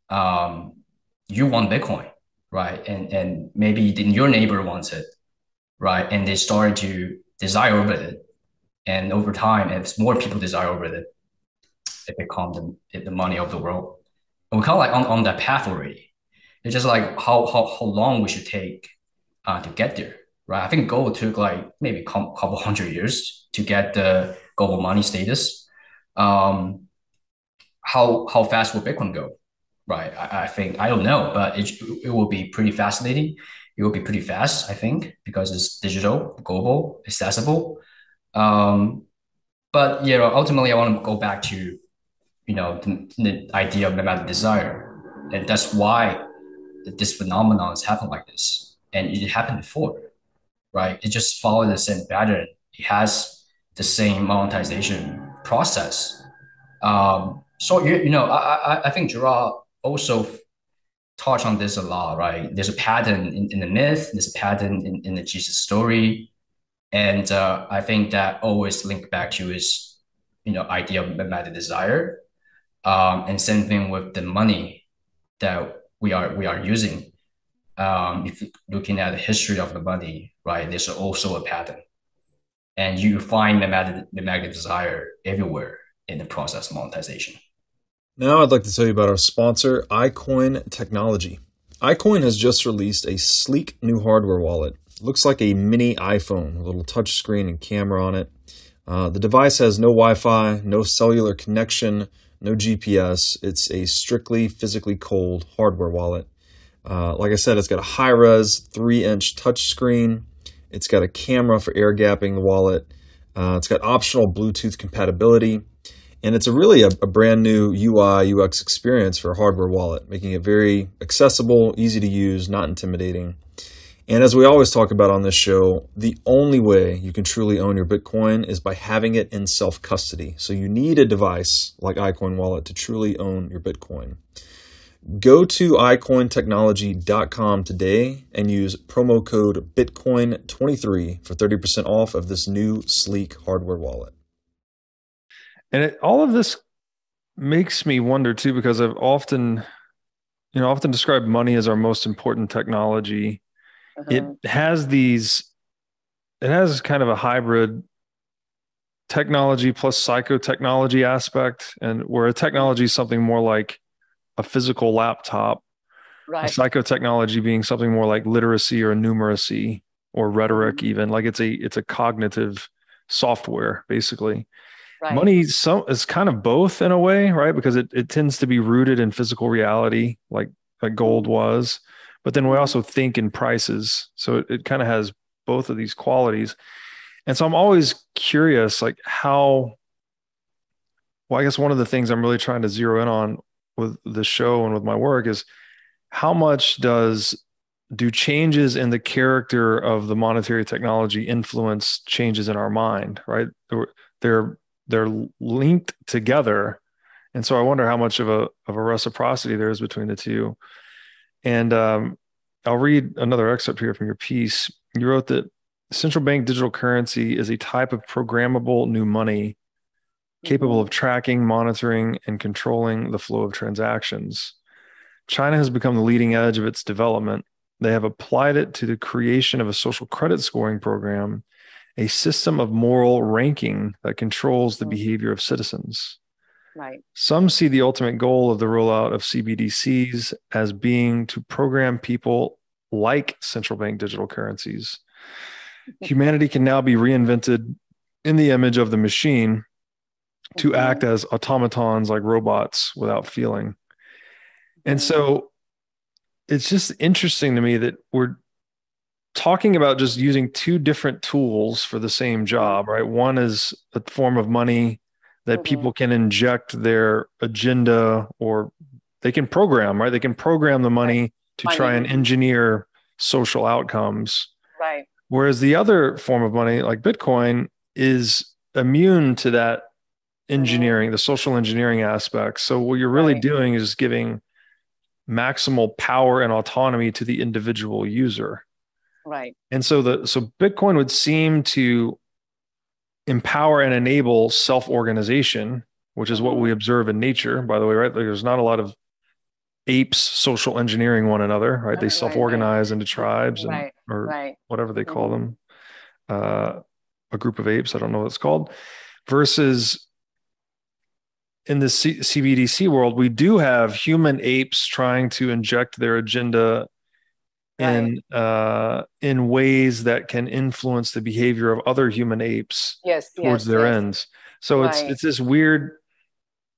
um, you want Bitcoin, right? And and maybe your neighbor wants it, right? And they started to desire over it, and over time, if more people desire over it, it becomes the, the money of the world. And we're kind of like on, on that path already. It's just like how how, how long we should take uh, to get there, right? I think gold took like maybe a couple hundred years to get the global money status. Um, how how fast will Bitcoin go? Right, I, I think I don't know, but it it will be pretty fascinating. It will be pretty fast, I think, because it's digital, global, accessible. Um, but you know, ultimately, I want to go back to you know the, the idea of mimetic desire, and that's why this phenomenon has happened like this and it happened before, right? It just followed the same pattern. It has the same monetization process. Um, so you, you know, I, I, I think Girard also touched on this a lot, right? There's a pattern in, in the myth, there's a pattern in, in the Jesus story. And uh, I think that always link back to his, you know, idea of mimetic desire. Um, and same thing with the money that we are we are using um, if looking at the history of the money, right, there's also a pattern. And you find the mimetic, the mimetic desire everywhere in the process of monetization. Now I'd like to tell you about our sponsor, iCoin Technology. iCoin has just released a sleek new hardware wallet. Looks like a mini iPhone, a little touch screen and camera on it. Uh, the device has no Wi Fi, no cellular connection, no GPS. It's a strictly physically cold hardware wallet. Uh, like I said, it's got a high res 3 inch touchscreen. It's got a camera for air gapping the wallet. Uh, it's got optional Bluetooth compatibility. And it's a really a, a, brand new UI UX experience for a hardware wallet, making it very accessible, easy to use, not intimidating. And as we always talk about on this show, the only way you can truly own your Bitcoin is by having it in self custody. So you need a device like iCoin Wallet to truly own your Bitcoin. Go to icointechnology.com today and use promo code Bitcoin23 for 30% off of this new sleek hardware wallet. And it, all of this makes me wonder too, because I've often, you know, often described money as our most important technology. Uh-huh. It has these, it has kind of a hybrid technology plus psychotechnology aspect, and where a technology is something more like a physical laptop, right. psychotechnology being something more like literacy or numeracy or rhetoric, mm-hmm. even like it's a it's a cognitive software basically. Right. Money so is kind of both in a way, right? Because it, it tends to be rooted in physical reality, like like gold was, but then we also think in prices. So it, it kind of has both of these qualities. And so I'm always curious, like how well, I guess one of the things I'm really trying to zero in on with the show and with my work is how much does do changes in the character of the monetary technology influence changes in our mind right they're they're linked together and so i wonder how much of a of a reciprocity there is between the two and um, i'll read another excerpt here from your piece you wrote that central bank digital currency is a type of programmable new money capable of tracking, monitoring, and controlling the flow of transactions. China has become the leading edge of its development. They have applied it to the creation of a social credit scoring program, a system of moral ranking that controls the behavior of citizens. Right. Some see the ultimate goal of the rollout of CBDCs as being to program people like central bank digital currencies. Humanity can now be reinvented in the image of the machine to mm-hmm. act as automatons like robots without feeling. And so it's just interesting to me that we're talking about just using two different tools for the same job, right? One is a form of money that mm-hmm. people can inject their agenda or they can program, right? They can program the money to money. try and engineer social outcomes. Right. Whereas the other form of money, like Bitcoin, is immune to that engineering, mm-hmm. the social engineering aspects. So what you're really right. doing is giving maximal power and autonomy to the individual user. Right. And so the so Bitcoin would seem to empower and enable self-organization, which is what we mm-hmm. observe in nature, by the way, right? Like there's not a lot of apes social engineering one another, right? They self-organize right, into tribes and right, or whatever they call mm-hmm. them. Uh, a group of apes, I don't know what it's called, versus in the C- CBDC world, we do have human apes trying to inject their agenda in uh, in ways that can influence the behavior of other human apes yes, towards yes, their yes. ends. So it's it's this weird.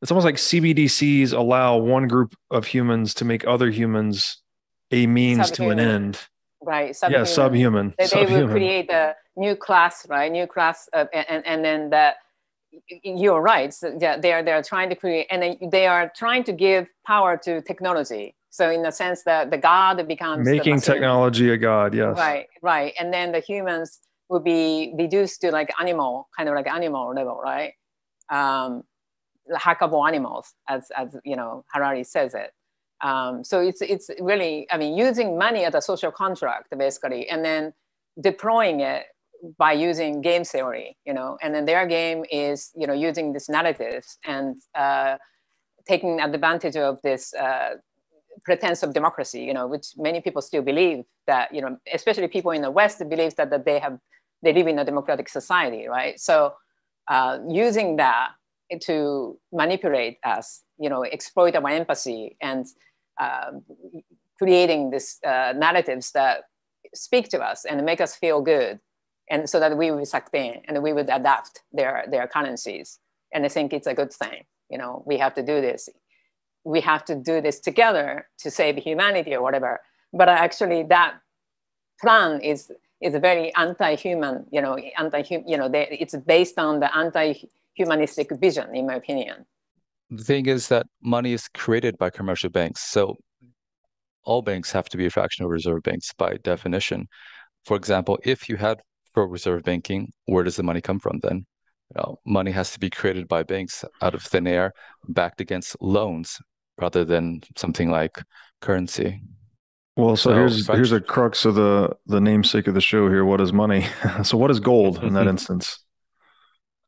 It's almost like CBDCs allow one group of humans to make other humans a means subhuman. to an end. Right. Subhuman. Yeah, subhuman. They, subhuman. they will create a new class, right? New class, uh, and and then the you're right. So they are they are trying to create, and they are trying to give power to technology. So in the sense that the God becomes making technology a god. Yes. Right. Right. And then the humans will be reduced to like animal, kind of like animal level, right? Um, hackable animals, as as you know, Harari says it. Um, so it's it's really, I mean, using money as a social contract basically, and then deploying it by using game theory, you know, and then their game is, you know, using these narratives and uh, taking advantage of this uh, pretense of democracy, you know, which many people still believe that, you know, especially people in the West believe that, that they have, they live in a democratic society, right? So uh, using that to manipulate us, you know, exploit our empathy and uh, creating these uh, narratives that speak to us and make us feel good and so that we would sucked in and we would adapt their their currencies and i think it's a good thing you know we have to do this we have to do this together to save humanity or whatever. But actually that plan is is a very anti-human you know anti you know they, it's based on the anti-humanistic vision in my opinion. The thing is that money is created by commercial banks so all banks have to be fractional reserve banks by definition. For example if you had full reserve banking, where does the money come from then? You know, money has to be created by banks out of thin air, backed against loans rather than something like currency. Well, so, so here's here's a crux of the the namesake of the show here. What is money? so what is gold in that instance?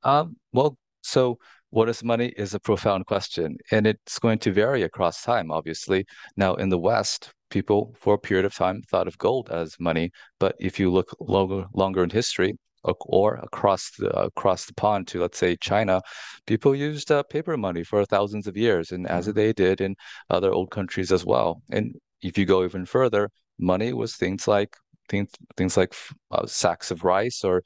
Um, well, so what is money is a profound question, and it's going to vary across time, obviously. Now, in the West, people for a period of time thought of gold as money. But if you look longer, longer in history, or, across the across the pond to let's say China, people used uh, paper money for thousands of years, and as mm-hmm. they did in other old countries as well. And if you go even further, money was things like things things like uh, sacks of rice or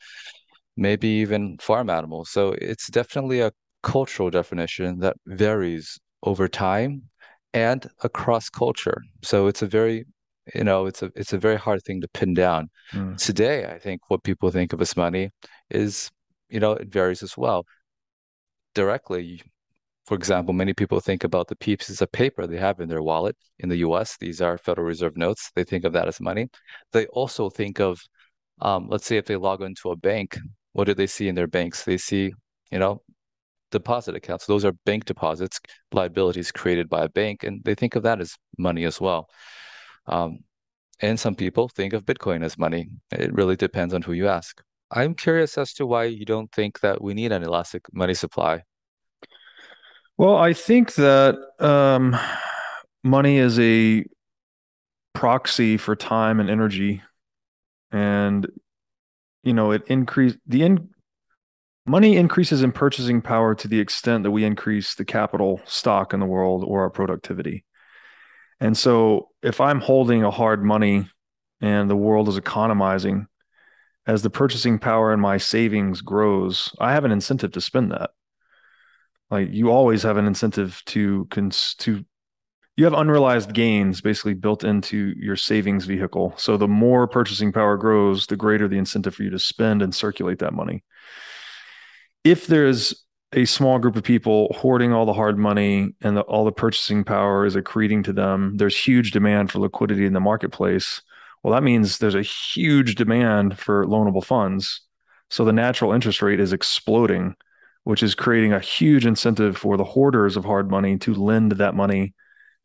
maybe even farm animals. So it's definitely a cultural definition that varies over time and across culture. So it's a very you know it's a it's a very hard thing to pin down. Mm. Today, I think what people think of as money is you know it varies as well. Directly, for example, many people think about the pieces of paper they have in their wallet. In the U.S., these are Federal Reserve notes. They think of that as money. They also think of, um, let's say, if they log into a bank, what do they see in their banks? They see, you know, deposit accounts. Those are bank deposits, liabilities created by a bank, and they think of that as money as well. Um, and some people think of Bitcoin as money. It really depends on who you ask. I'm curious as to why you don't think that we need an elastic money supply. Well, I think that um, money is a proxy for time and energy, and you know it increase the in money increases in purchasing power to the extent that we increase the capital stock in the world or our productivity. And so if I'm holding a hard money and the world is economizing, as the purchasing power in my savings grows, I have an incentive to spend that. Like you always have an incentive to cons- to you have unrealized gains basically built into your savings vehicle. So the more purchasing power grows, the greater the incentive for you to spend and circulate that money. If there's a small group of people hoarding all the hard money and the, all the purchasing power is accreting to them, there's huge demand for liquidity in the marketplace. Well, that means there's a huge demand for loanable funds. So the natural interest rate is exploding, which is creating a huge incentive for the hoarders of hard money to lend that money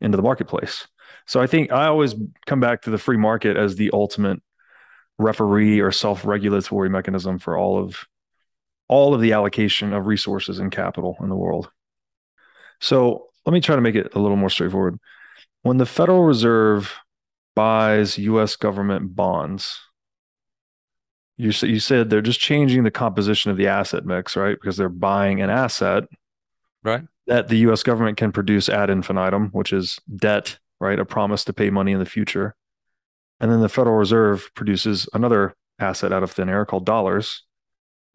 into the marketplace. So I think I always come back to the free market as the ultimate referee or self-regulatory mechanism for all of all of the allocation of resources and capital in the world. So let me try to make it a little more straightforward. When the Federal Reserve buys US government bonds, you, you said they're just changing the composition of the asset mix, right? Because they're buying an asset. Right that the US government can produce ad infinitum, which is debt, right? A promise to pay money in the future. And then the Federal Reserve produces another asset out of thin air called dollars.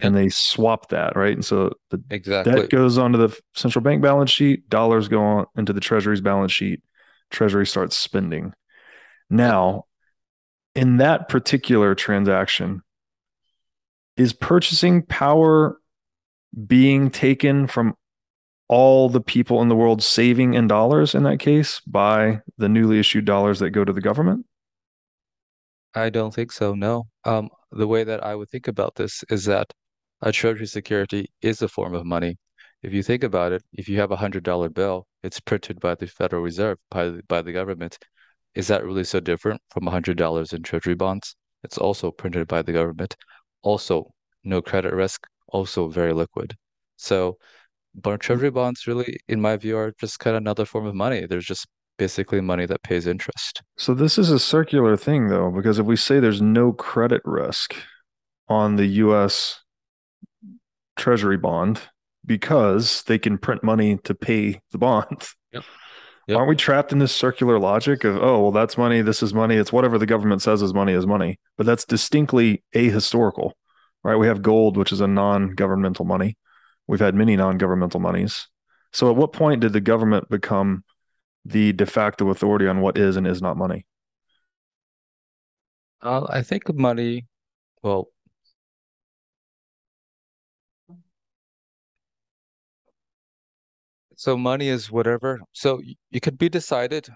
And they swap that, right? And so the exactly. debt goes onto the central bank balance sheet, dollars go on into the Treasury's balance sheet, Treasury starts spending. Now, in that particular transaction, is purchasing power being taken from all the people in the world saving in dollars in that case by the newly issued dollars that go to the government? I don't think so. No. Um, the way that I would think about this is that a treasury security is a form of money. If you think about it, if you have a hundred dollar bill, it's printed by the Federal Reserve, by the, by the government. Is that really so different from a hundred dollars in treasury bonds? It's also printed by the government. Also, no credit risk, also very liquid. So but treasury bonds really, in my view, are just kind of another form of money. There's just basically money that pays interest. So this is a circular thing though, because if we say there's no credit risk on the US treasury bond because they can print money to pay the bond. Yep. Yep. Aren't we trapped in this circular logic of, oh, well, that's money, this is money, it's whatever the government says is money is money, but that's distinctly ahistorical, right? We have gold, which is a non governmental money. We've had many non-governmental monies. So at what point did the government become the de facto authority on what is and is not money? Uh, I think money, well, so money is whatever. So you could be decided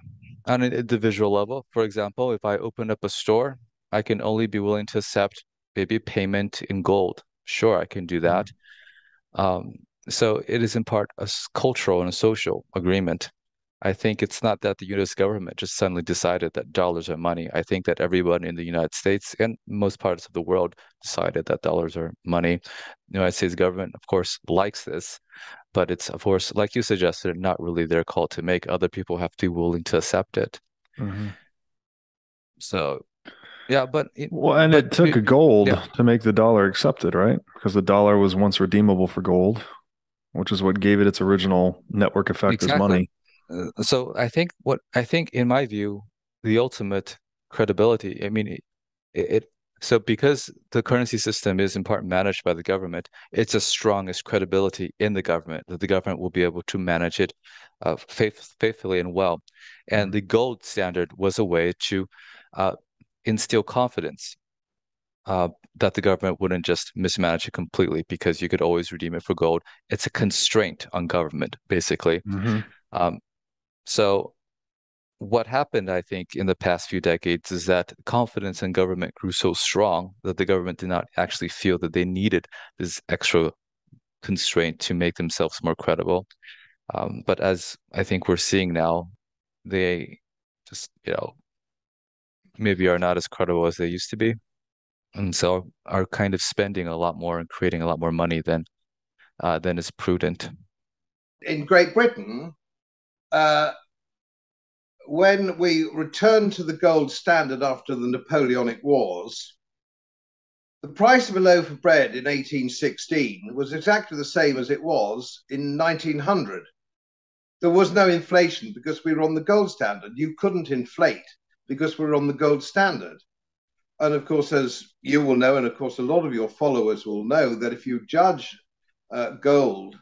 on an individual level. For example, if I open up a store, I can only be willing to accept maybe payment in gold. Sure, I can do that. Mm-hmm. Um, so it is in part a cultural and a social agreement. I think it's not that the U.S. government just suddenly decided that dollars are money. I think that everyone in the United States and most parts of the world decided that dollars are money. The United States government, of course, likes this, but it's, of course, like you suggested, not really their call to make. Other people have to be willing to accept it. Mm-hmm. So yeah, but it, well, and but it took it, gold yeah. to make the dollar accepted, right? Because the dollar was once redeemable for gold, which is what gave it its original network effect exactly. as money. Uh, so I think what I think, in my view, the ultimate credibility. I mean, it, it so because the currency system is in part managed by the government, it's as strong as credibility in the government that the government will be able to manage it uh, faith, faithfully and well. And the gold standard was a way to uh, instill confidence uh, that the government wouldn't just mismanage it completely because you could always redeem it for gold. It's a constraint on government, basically. Mm-hmm. Um, so, what happened, I think, in the past few decades is that confidence in government grew so strong that the government did not actually feel that they needed this extra constraint to make themselves more credible. Um, but as I think we're seeing now, they just, you know, maybe are not as credible as they used to be and so are kind of spending a lot more and creating a lot more money than uh, than is prudent. In Great Britain, uh, when we returned to the gold standard after the Napoleonic Wars, the price of a loaf of bread in 1816 was exactly the same as it was in 1900. There was no inflation because we were on the gold standard. You couldn't inflate because we were on the gold standard. And of course, as you will know, and of course, a lot of your followers will know, that if you judge uh, gold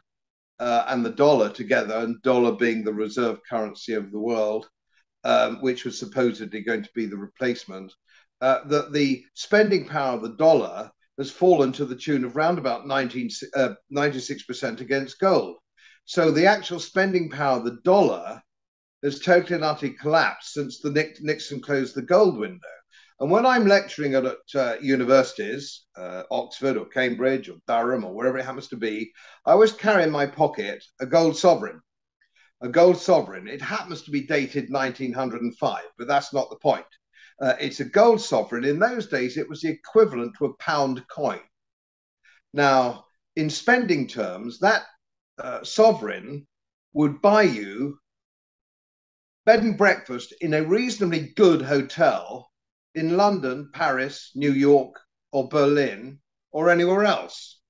uh, and the dollar together, and dollar being the reserve currency of the world, um, which was supposedly going to be the replacement, uh, that the spending power of the dollar has fallen to the tune of around about 19, uh, 96% against gold. So the actual spending power of the dollar has totally and utterly collapsed since the Nixon closed the gold window. And when I'm lecturing at, uh, universities, uh, Oxford or Cambridge or Durham or wherever it happens to be, I always carry in my pocket a gold sovereign. A gold sovereign. It happens to be dated 1905, but that's not the point. Uh, it's a gold sovereign. In those days, it was the equivalent to a pound coin. Now, in spending terms, that uh, sovereign would buy you bed and breakfast in a reasonably good hotel in London, Paris, New York, or Berlin, or anywhere else.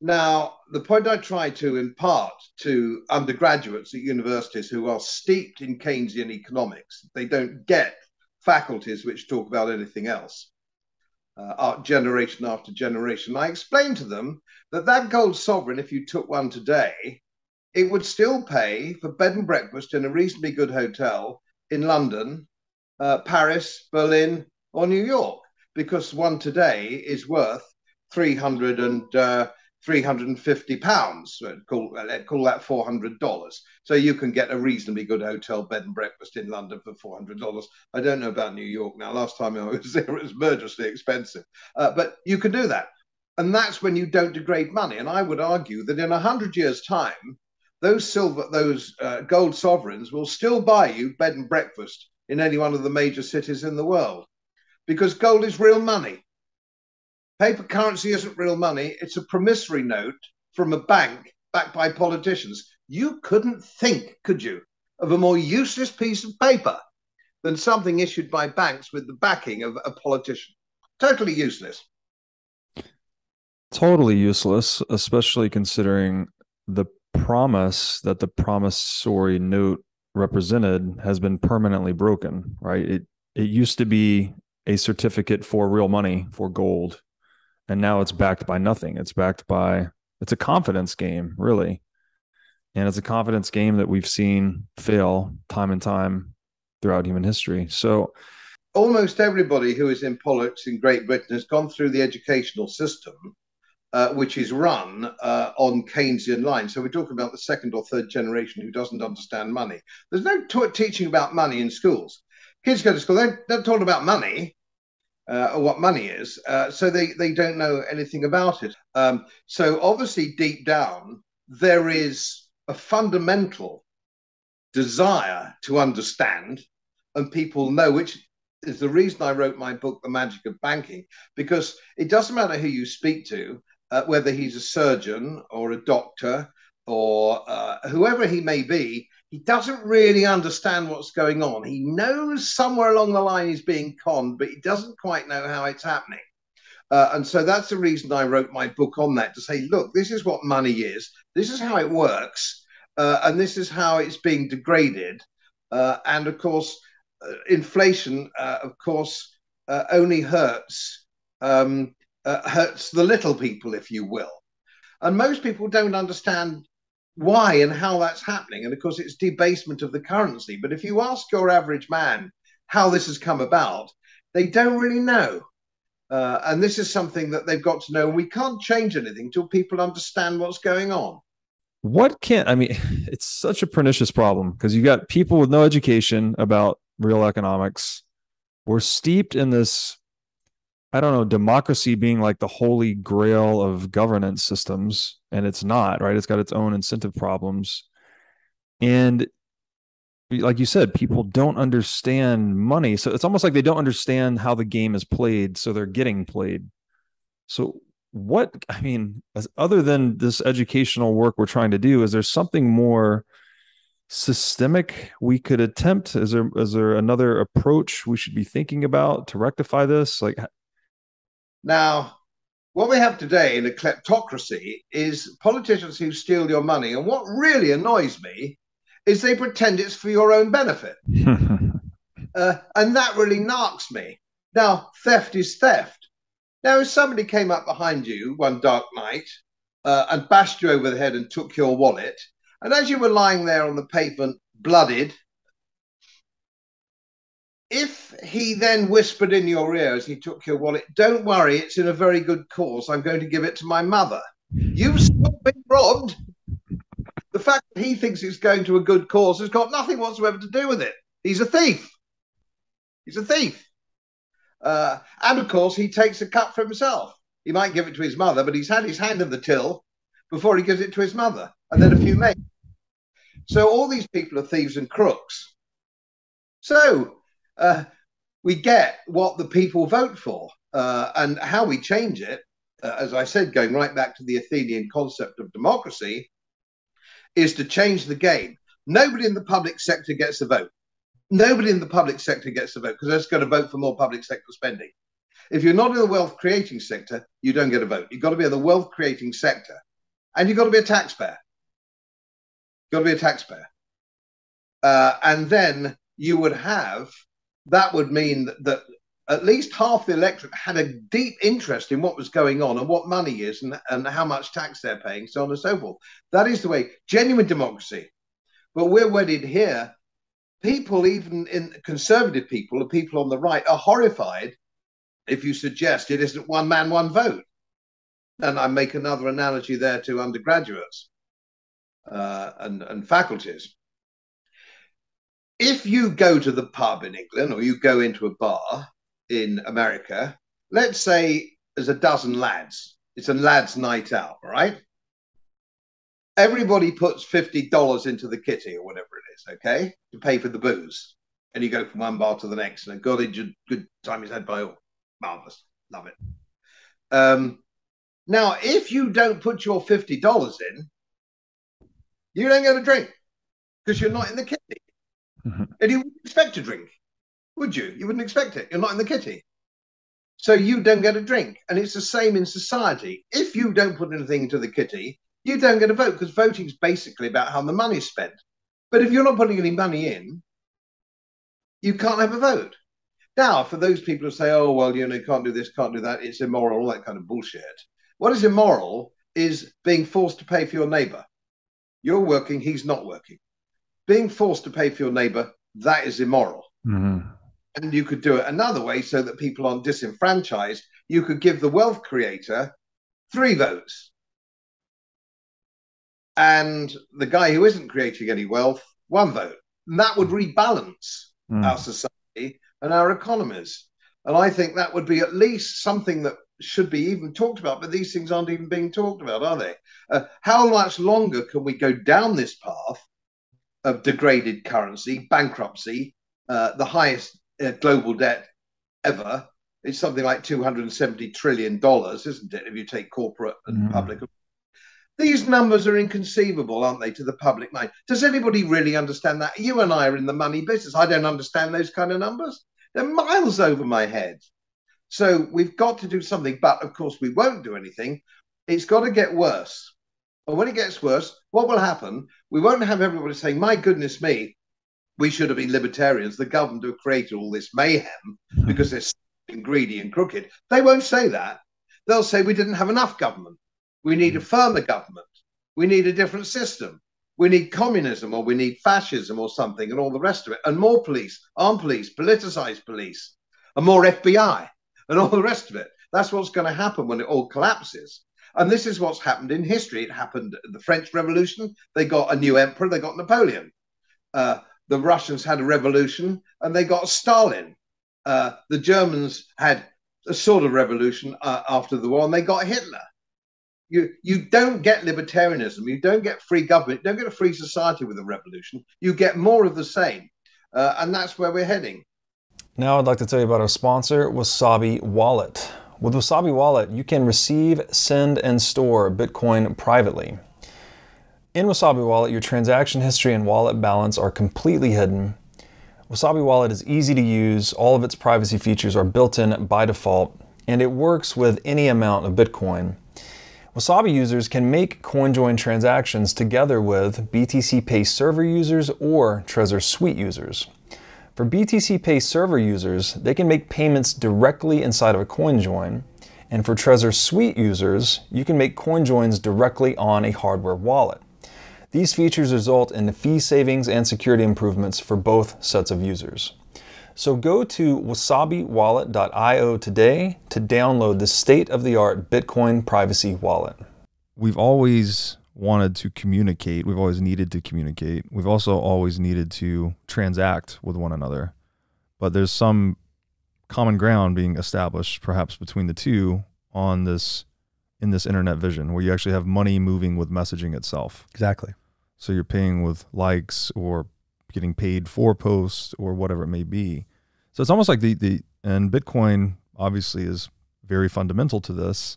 Now, the point I try to impart to undergraduates at universities who are steeped in Keynesian economics, they don't get faculties which talk about anything else. Uh, generation after generation. I explain to them that that gold sovereign, if you took one today, it would still pay for bed and breakfast in a reasonably good hotel in London, uh, Paris, Berlin, or New York, because one today is worth 300 and uh, 350 pounds. Call, call that $400. So you can get a reasonably good hotel bed and breakfast in London for $400. I don't know about New York now. Last time I was there, it was murderously expensive. Uh, but you can do that. And that's when you don't degrade money. And I would argue that in 100 years' time, those silver, those uh, gold sovereigns will still buy you bed and breakfast in any one of the major cities in the world because gold is real money. Paper currency isn't real money, it's a promissory note from a bank backed by politicians. You couldn't think, could you, of a more useless piece of paper than something issued by banks with the backing of a politician. Totally useless. Totally useless, especially considering the promise that the promissory note represented has been permanently broken, right? It it used to be a certificate for real money for gold and now it's backed by nothing it's backed by it's a confidence game really and it's a confidence game that we've seen fail time and time throughout human history so almost everybody who is in politics in great britain has gone through the educational system uh, which is run uh, on Keynesian lines. So we're talking about the second or third generation who doesn't understand money. There's no t- teaching about money in schools. Kids go to school, they're, they're taught about money, uh, or what money is. Uh, so they, they don't know anything about it. Um, so obviously, deep down, there is a fundamental desire to understand, and people know, which is the reason I wrote my book, The Magic of Banking, because it doesn't matter who you speak to, uh, whether he's a surgeon or a doctor or uh, whoever he may be, he doesn't really understand what's going on. He knows somewhere along the line he's being conned, but he doesn't quite know how it's happening. Uh, and so that's the reason I wrote my book on that to say, look, this is what money is, this is how it works, uh, and this is how it's being degraded. Uh, and of course, uh, inflation, uh, of course, uh, only hurts um, hurts the little people, if you will. And most people don't understand why and how that's happening. And of course, it's debasement of the currency. But if you ask your average man how this has come about, they don't really know. Uh, and this is something that they've got to know. We can't change anything until people understand what's going on. What can't? I mean? It's such a pernicious problem because you've got people with no education about real economics. We're steeped in this I don't know, democracy being like the holy grail of governance systems, and it's not, right? It's got its own incentive problems. And like you said, people don't understand money. So it's almost like they don't understand how the game is played. So they're getting played. So, what, I mean, as other than this educational work we're trying to do, is there something more systemic we could attempt? Is there, is there another approach we should be thinking about to rectify this? Like, Now, what we have today in a kleptocracy is politicians who steal your money. And what really annoys me is they pretend it's for your own benefit. uh, and that really narks me. Now, theft is theft. Now, if somebody came up behind you one dark night uh, and bashed you over the head and took your wallet, and as you were lying there on the pavement, blooded, if he then whispered in your ear as he took your wallet, Don't worry, it's in a very good cause. I'm going to give it to my mother. You've still been robbed. The fact that he thinks it's going to a good cause has got nothing whatsoever to do with it. He's a thief. He's a thief. Uh, and of course, he takes a cut for himself. He might give it to his mother, but he's had his hand in the till before he gives it to his mother, and then a few mates. So all these people are thieves and crooks. So uh, we get what the people vote for, uh, and how we change it. Uh, as I said, going right back to the Athenian concept of democracy, is to change the game. Nobody in the public sector gets a vote. Nobody in the public sector gets a vote because they're going to vote for more public sector spending. If you're not in the wealth creating sector, you don't get a vote. You've got to be in the wealth creating sector and you've got to be a taxpayer. You've got to be a taxpayer. Uh, and then you would have, that would mean that, that at least half the electorate had a deep interest in what was going on and what money is and, and how much tax they're paying, so on and so forth. That is the way, genuine democracy. But we're wedded here people, even in conservative people, the people on the right, are horrified if you suggest it isn't one man, one vote. And I make another analogy there to undergraduates uh, and, and faculties. If you go to the pub in England or you go into a bar in America, let's say there's a dozen lads, it's a lads' night out, right? Everybody puts $50 into the kitty or whatever it is, okay, to pay for the booze. And you go from one bar to the next, and a God, good time is had by all. Marvelous. Love it. Um, now, if you don't put your $50 in, you don't get a drink because you're not in the kitty. Mm-hmm. And you wouldn't expect a drink, would you? You wouldn't expect it. You're not in the kitty. So you don't get a drink. And it's the same in society. If you don't put anything into the kitty, you don't get a vote because voting is basically about how the money's spent. But if you're not putting any money in, you can't have a vote. Now, for those people who say, oh, well, you know, can't do this, can't do that, it's immoral, all that kind of bullshit. What is immoral is being forced to pay for your neighbor. You're working, he's not working. Being forced to pay for your neighbor, that is immoral. Mm-hmm. And you could do it another way so that people aren't disenfranchised. You could give the wealth creator three votes and the guy who isn't creating any wealth, one vote. And that would rebalance mm. our society and our economies. And I think that would be at least something that should be even talked about, but these things aren't even being talked about, are they? Uh, how much longer can we go down this path of degraded currency, bankruptcy, uh, the highest uh, global debt ever? It's something like $270 trillion, isn't it, if you take corporate and mm. public these numbers are inconceivable, aren't they, to the public mind? Does anybody really understand that? You and I are in the money business. I don't understand those kind of numbers. They're miles over my head. So we've got to do something. But of course, we won't do anything. It's got to get worse. And when it gets worse, what will happen? We won't have everybody saying, my goodness me, we should have been libertarians. The government have created all this mayhem hmm. because they're greedy and crooked. They won't say that. They'll say we didn't have enough government. We need a hmm. firmer government. We need a different system. We need communism or we need fascism or something and all the rest of it. And more police, armed police, politicized police, and more FBI and all the rest of it. That's what's going to happen when it all collapses. And this is what's happened in history. It happened the French Revolution. They got a new emperor. They got Napoleon. Uh, the Russians had a revolution and they got Stalin. Uh, the Germans had a sort of revolution uh, after the war and they got Hitler you you don't get libertarianism, you don't get free government, you don't get a free society with a revolution. You get more of the same, uh, and that's where we're heading. Now I'd like to tell you about our sponsor, Wasabi Wallet. With Wasabi Wallet, you can receive, send, and store Bitcoin privately. In Wasabi Wallet, your transaction history and wallet balance are completely hidden. Wasabi Wallet is easy to use. All of its privacy features are built in by default. and it works with any amount of Bitcoin. Wasabi users can make CoinJoin transactions together with BTC Pay server users or Trezor Suite users. For BTC Pay server users, they can make payments directly inside of a CoinJoin, and for Trezor Suite users, you can make CoinJoins directly on a hardware wallet. These features result in the fee savings and security improvements for both sets of users. So go to wasabiwallet.io today to download the state-of-the-art Bitcoin privacy wallet. We've always wanted to communicate. We've always needed to communicate. We've also always needed to transact with one another. But there's some common ground being established perhaps between the two on this in this internet vision where you actually have money moving with messaging itself. Exactly. So you're paying with likes or getting paid for posts or whatever it may be. So it's almost like the the and Bitcoin obviously is very fundamental to this,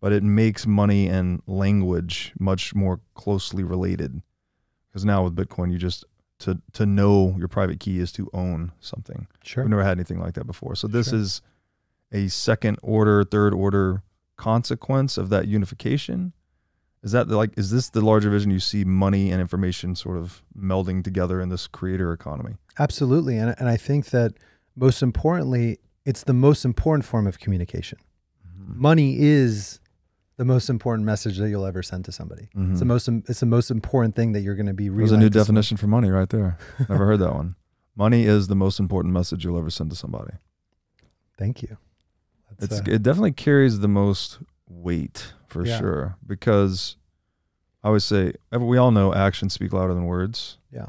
but it makes money and language much more closely related. Because now with Bitcoin, you just to to know your private key is to own something. Sure. We've never had anything like that before. So this Sure. is a second order, third order consequence of that unification. Is that the, like is this the larger vision you see money and information sort of melding together in this creator economy? Absolutely. And, and I think that most importantly, it's the most important form of communication. Mm-hmm. Money is the most important message that you'll ever send to somebody. It's the Mhm. most it's the most important thing that you're going to be There's a new definition for money right there. Never heard that one. Money is the most important message you'll ever send to somebody. Thank you. That's, It's uh, it definitely carries the most weight for Yeah. sure because I always say we all know actions speak louder than words. Yeah.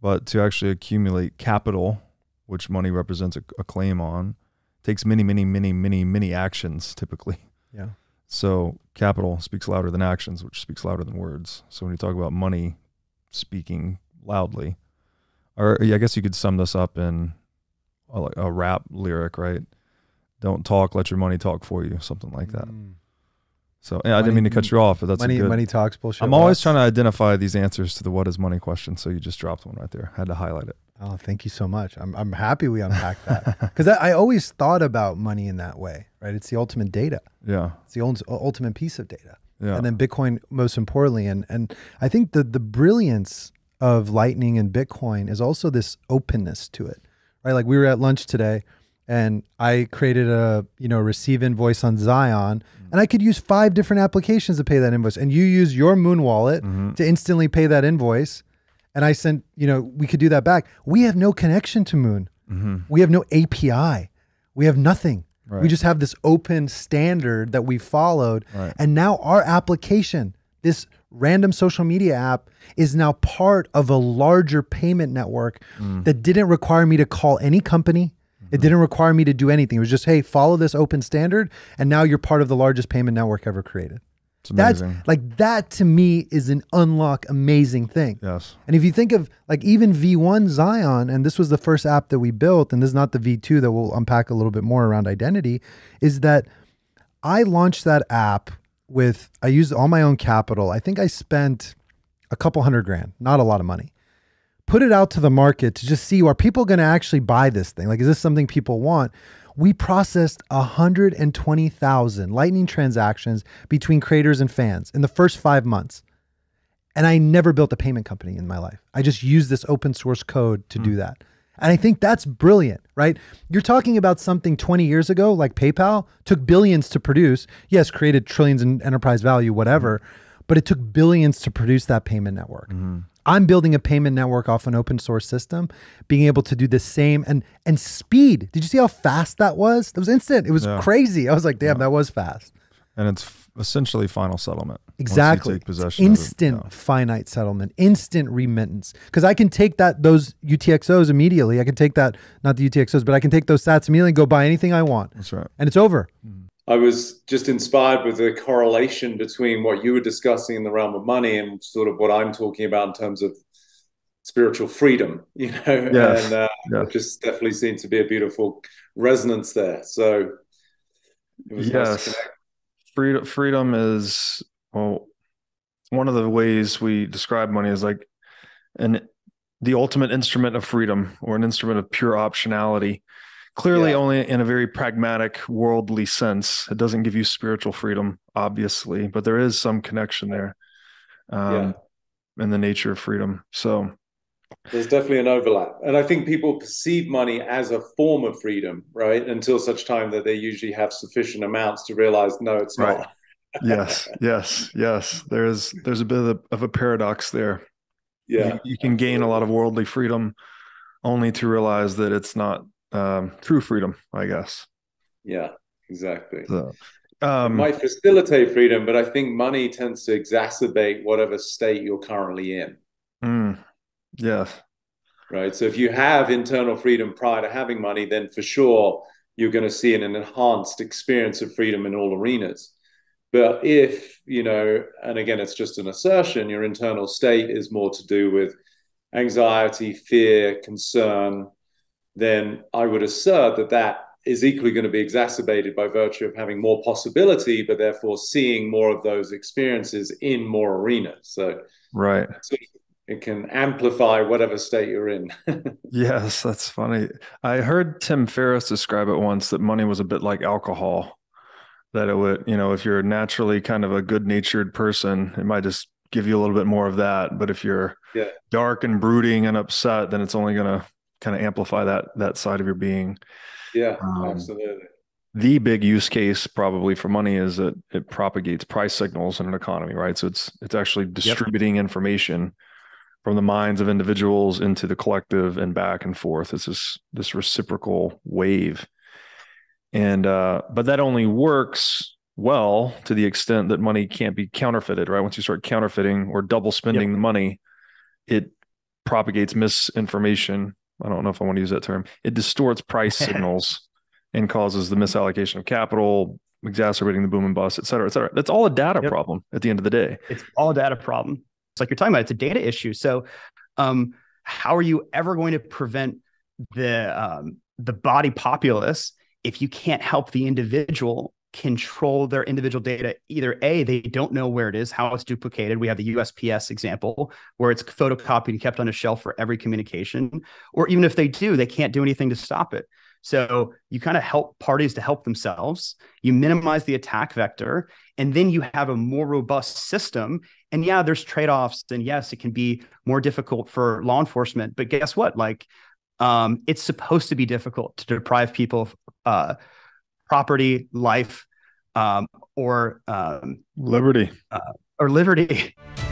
But to actually accumulate capital, which money represents a, a claim on, takes many, many, many, many, many actions typically. Yeah. So capital speaks louder than actions, which speaks louder than words. So when you talk about money speaking loudly, or yeah, I guess you could sum this up in a, a rap lyric, right? Don't talk, let your money talk for you, something like that. Mm. So yeah, I didn't mean to cut you off, but that's a money- good. money talks, bullshit I'm always trying to identify these answers to the what is money question. So you just dropped one right there. Had to highlight it. Oh, thank you so much. I'm I'm happy we unpacked that because I, I always thought about money in that way, right? It's the ultimate data. Yeah. it's the ult- ultimate piece of data. Yeah. and then Bitcoin most importantly, and and I think the the brilliance of Lightning and Bitcoin is also this openness to it, right? Like we were at lunch today, and I created a you know receive invoice on Zion, mm. and I could use five different applications to pay that invoice, and you use your Muun wallet mm-hmm. to instantly pay that invoice, and I sent you know we could do that back. We have no connection to Muun. Mhm. We have no API. We have nothing. We just have this open standard that we followed. Right. And now our application, this random social media app, is now part of a larger payment network Mm. that didn't require me to call any company. Mm-hmm. It didn't require me to do anything. It was just, hey, follow this open standard. And now you're part of the largest payment network ever created. That's like that to me is an unlock amazing thing. Yes. And if you think of like even V1 Zion, and this was the first app that we built, and this is not the V2 that we'll unpack a little bit more around identity, is that I launched that app with, I used all my own capital. I think I spent a couple hundred grand, not a lot of money. Put it out to the market to just see are people going to actually buy this thing? Like, is this something people want? We processed 120,000 Lightning transactions between creators and fans in the first five months. And I never built a payment company in my life. I just used this open source code to do hmm. that. And I think that's brilliant, right? You're talking about something 20 years ago, like PayPal, took billions to produce. Yes, created trillions in enterprise value, whatever, hmm. but it took billions to produce that payment network. Mm-hmm. I'm building a payment network off an open source system, being able to do the same and and speed. Did you see how fast that was? That was instant. It was Yeah. crazy. I was like, damn, that was fast. And it's essentially final settlement. Exactly. take possession of it. instant finite settlement, instant remittance. Because I can take that those UTXOs immediately. I can take that, not the UTXOs, but I can take those sats immediately and go buy anything I want. That's right. And it's over. Mm. I was just inspired with the correlation between what you were discussing in the realm of money and sort of what I'm talking about in terms of spiritual freedom, you know, Yes. and uh, Yeah. just definitely seemed to be a beautiful resonance there. So it was nice yes. connect. Freedom, freedom is well, one of the ways we describe money is like an the ultimate instrument of freedom or an instrument of pure optionality clearly yeah. only in a very pragmatic worldly sense. It doesn't give you spiritual freedom obviously but there is some connection there um yeah. in the nature of freedom. So there's definitely an overlap and i think people perceive money as a form of freedom right? Until such time that they usually have sufficient amounts to realize no it's right. not. Yes yes yes. There's there's a bit of a, of a paradox there. Yeah. You, you, can gain a lot of worldly freedom only to realize that it's not um, true freedom i guess. Yeah exactly. So, um, might facilitate freedom but i think money tends to exacerbate whatever state you're currently in. Mm, yes. Right? So if you have internal freedom prior to having money then for sure you're going to see an enhanced experience of freedom in all arenas. But if, you know, and again, it's just an assertion, your internal state is more to do with anxiety, fear, concern, then I would assert that that is equally going to be exacerbated by virtue of having more possibility, but therefore seeing more of those experiences in more arenas. So, right. So it can amplify whatever state you're in. yes, that's funny. I heard Tim Ferriss describe it once that money was a bit like alcohol that it would, you know, if you're naturally kind of a good natured person, it might just give you a little bit more of that. But if you're yeah. dark and brooding and upset, then it's only going to kind of amplify that that side of your being. Yeah, um, absolutely. The big use case probably for money is that it propagates price signals in an economy, right? So it's it's actually distributing yep. information from the minds of individuals into the collective and back and forth. It's this this reciprocal wave and uh, but that only works well to the extent that money can't be counterfeited right once you start counterfeiting or double spending yep. the money it propagates misinformation i don't know if i want to use that term. It distorts price signals and causes the misallocation of capital exacerbating the boom and bust et cetera et cetera. That's all a data yep. problem at the end of the day. It's all a data problem. It's like you're talking about it's a data issue. So um, how are you ever going to prevent the um, the body populace if you can't help the individual control their individual data. Either a they don't know where it is how it's duplicated. We have the usps example where it's photocopied and kept on a shelf for every communication. Or even if they do they can't do anything to stop it. So you kind of help parties to help themselves. You minimize the attack vector and then you have a more robust system. And yeah there's trade-offs and yes it can be more difficult for law enforcement but guess what? Like um, it's supposed to be difficult to deprive people of uh, property, life, um, or um, liberty, uh, or liberty.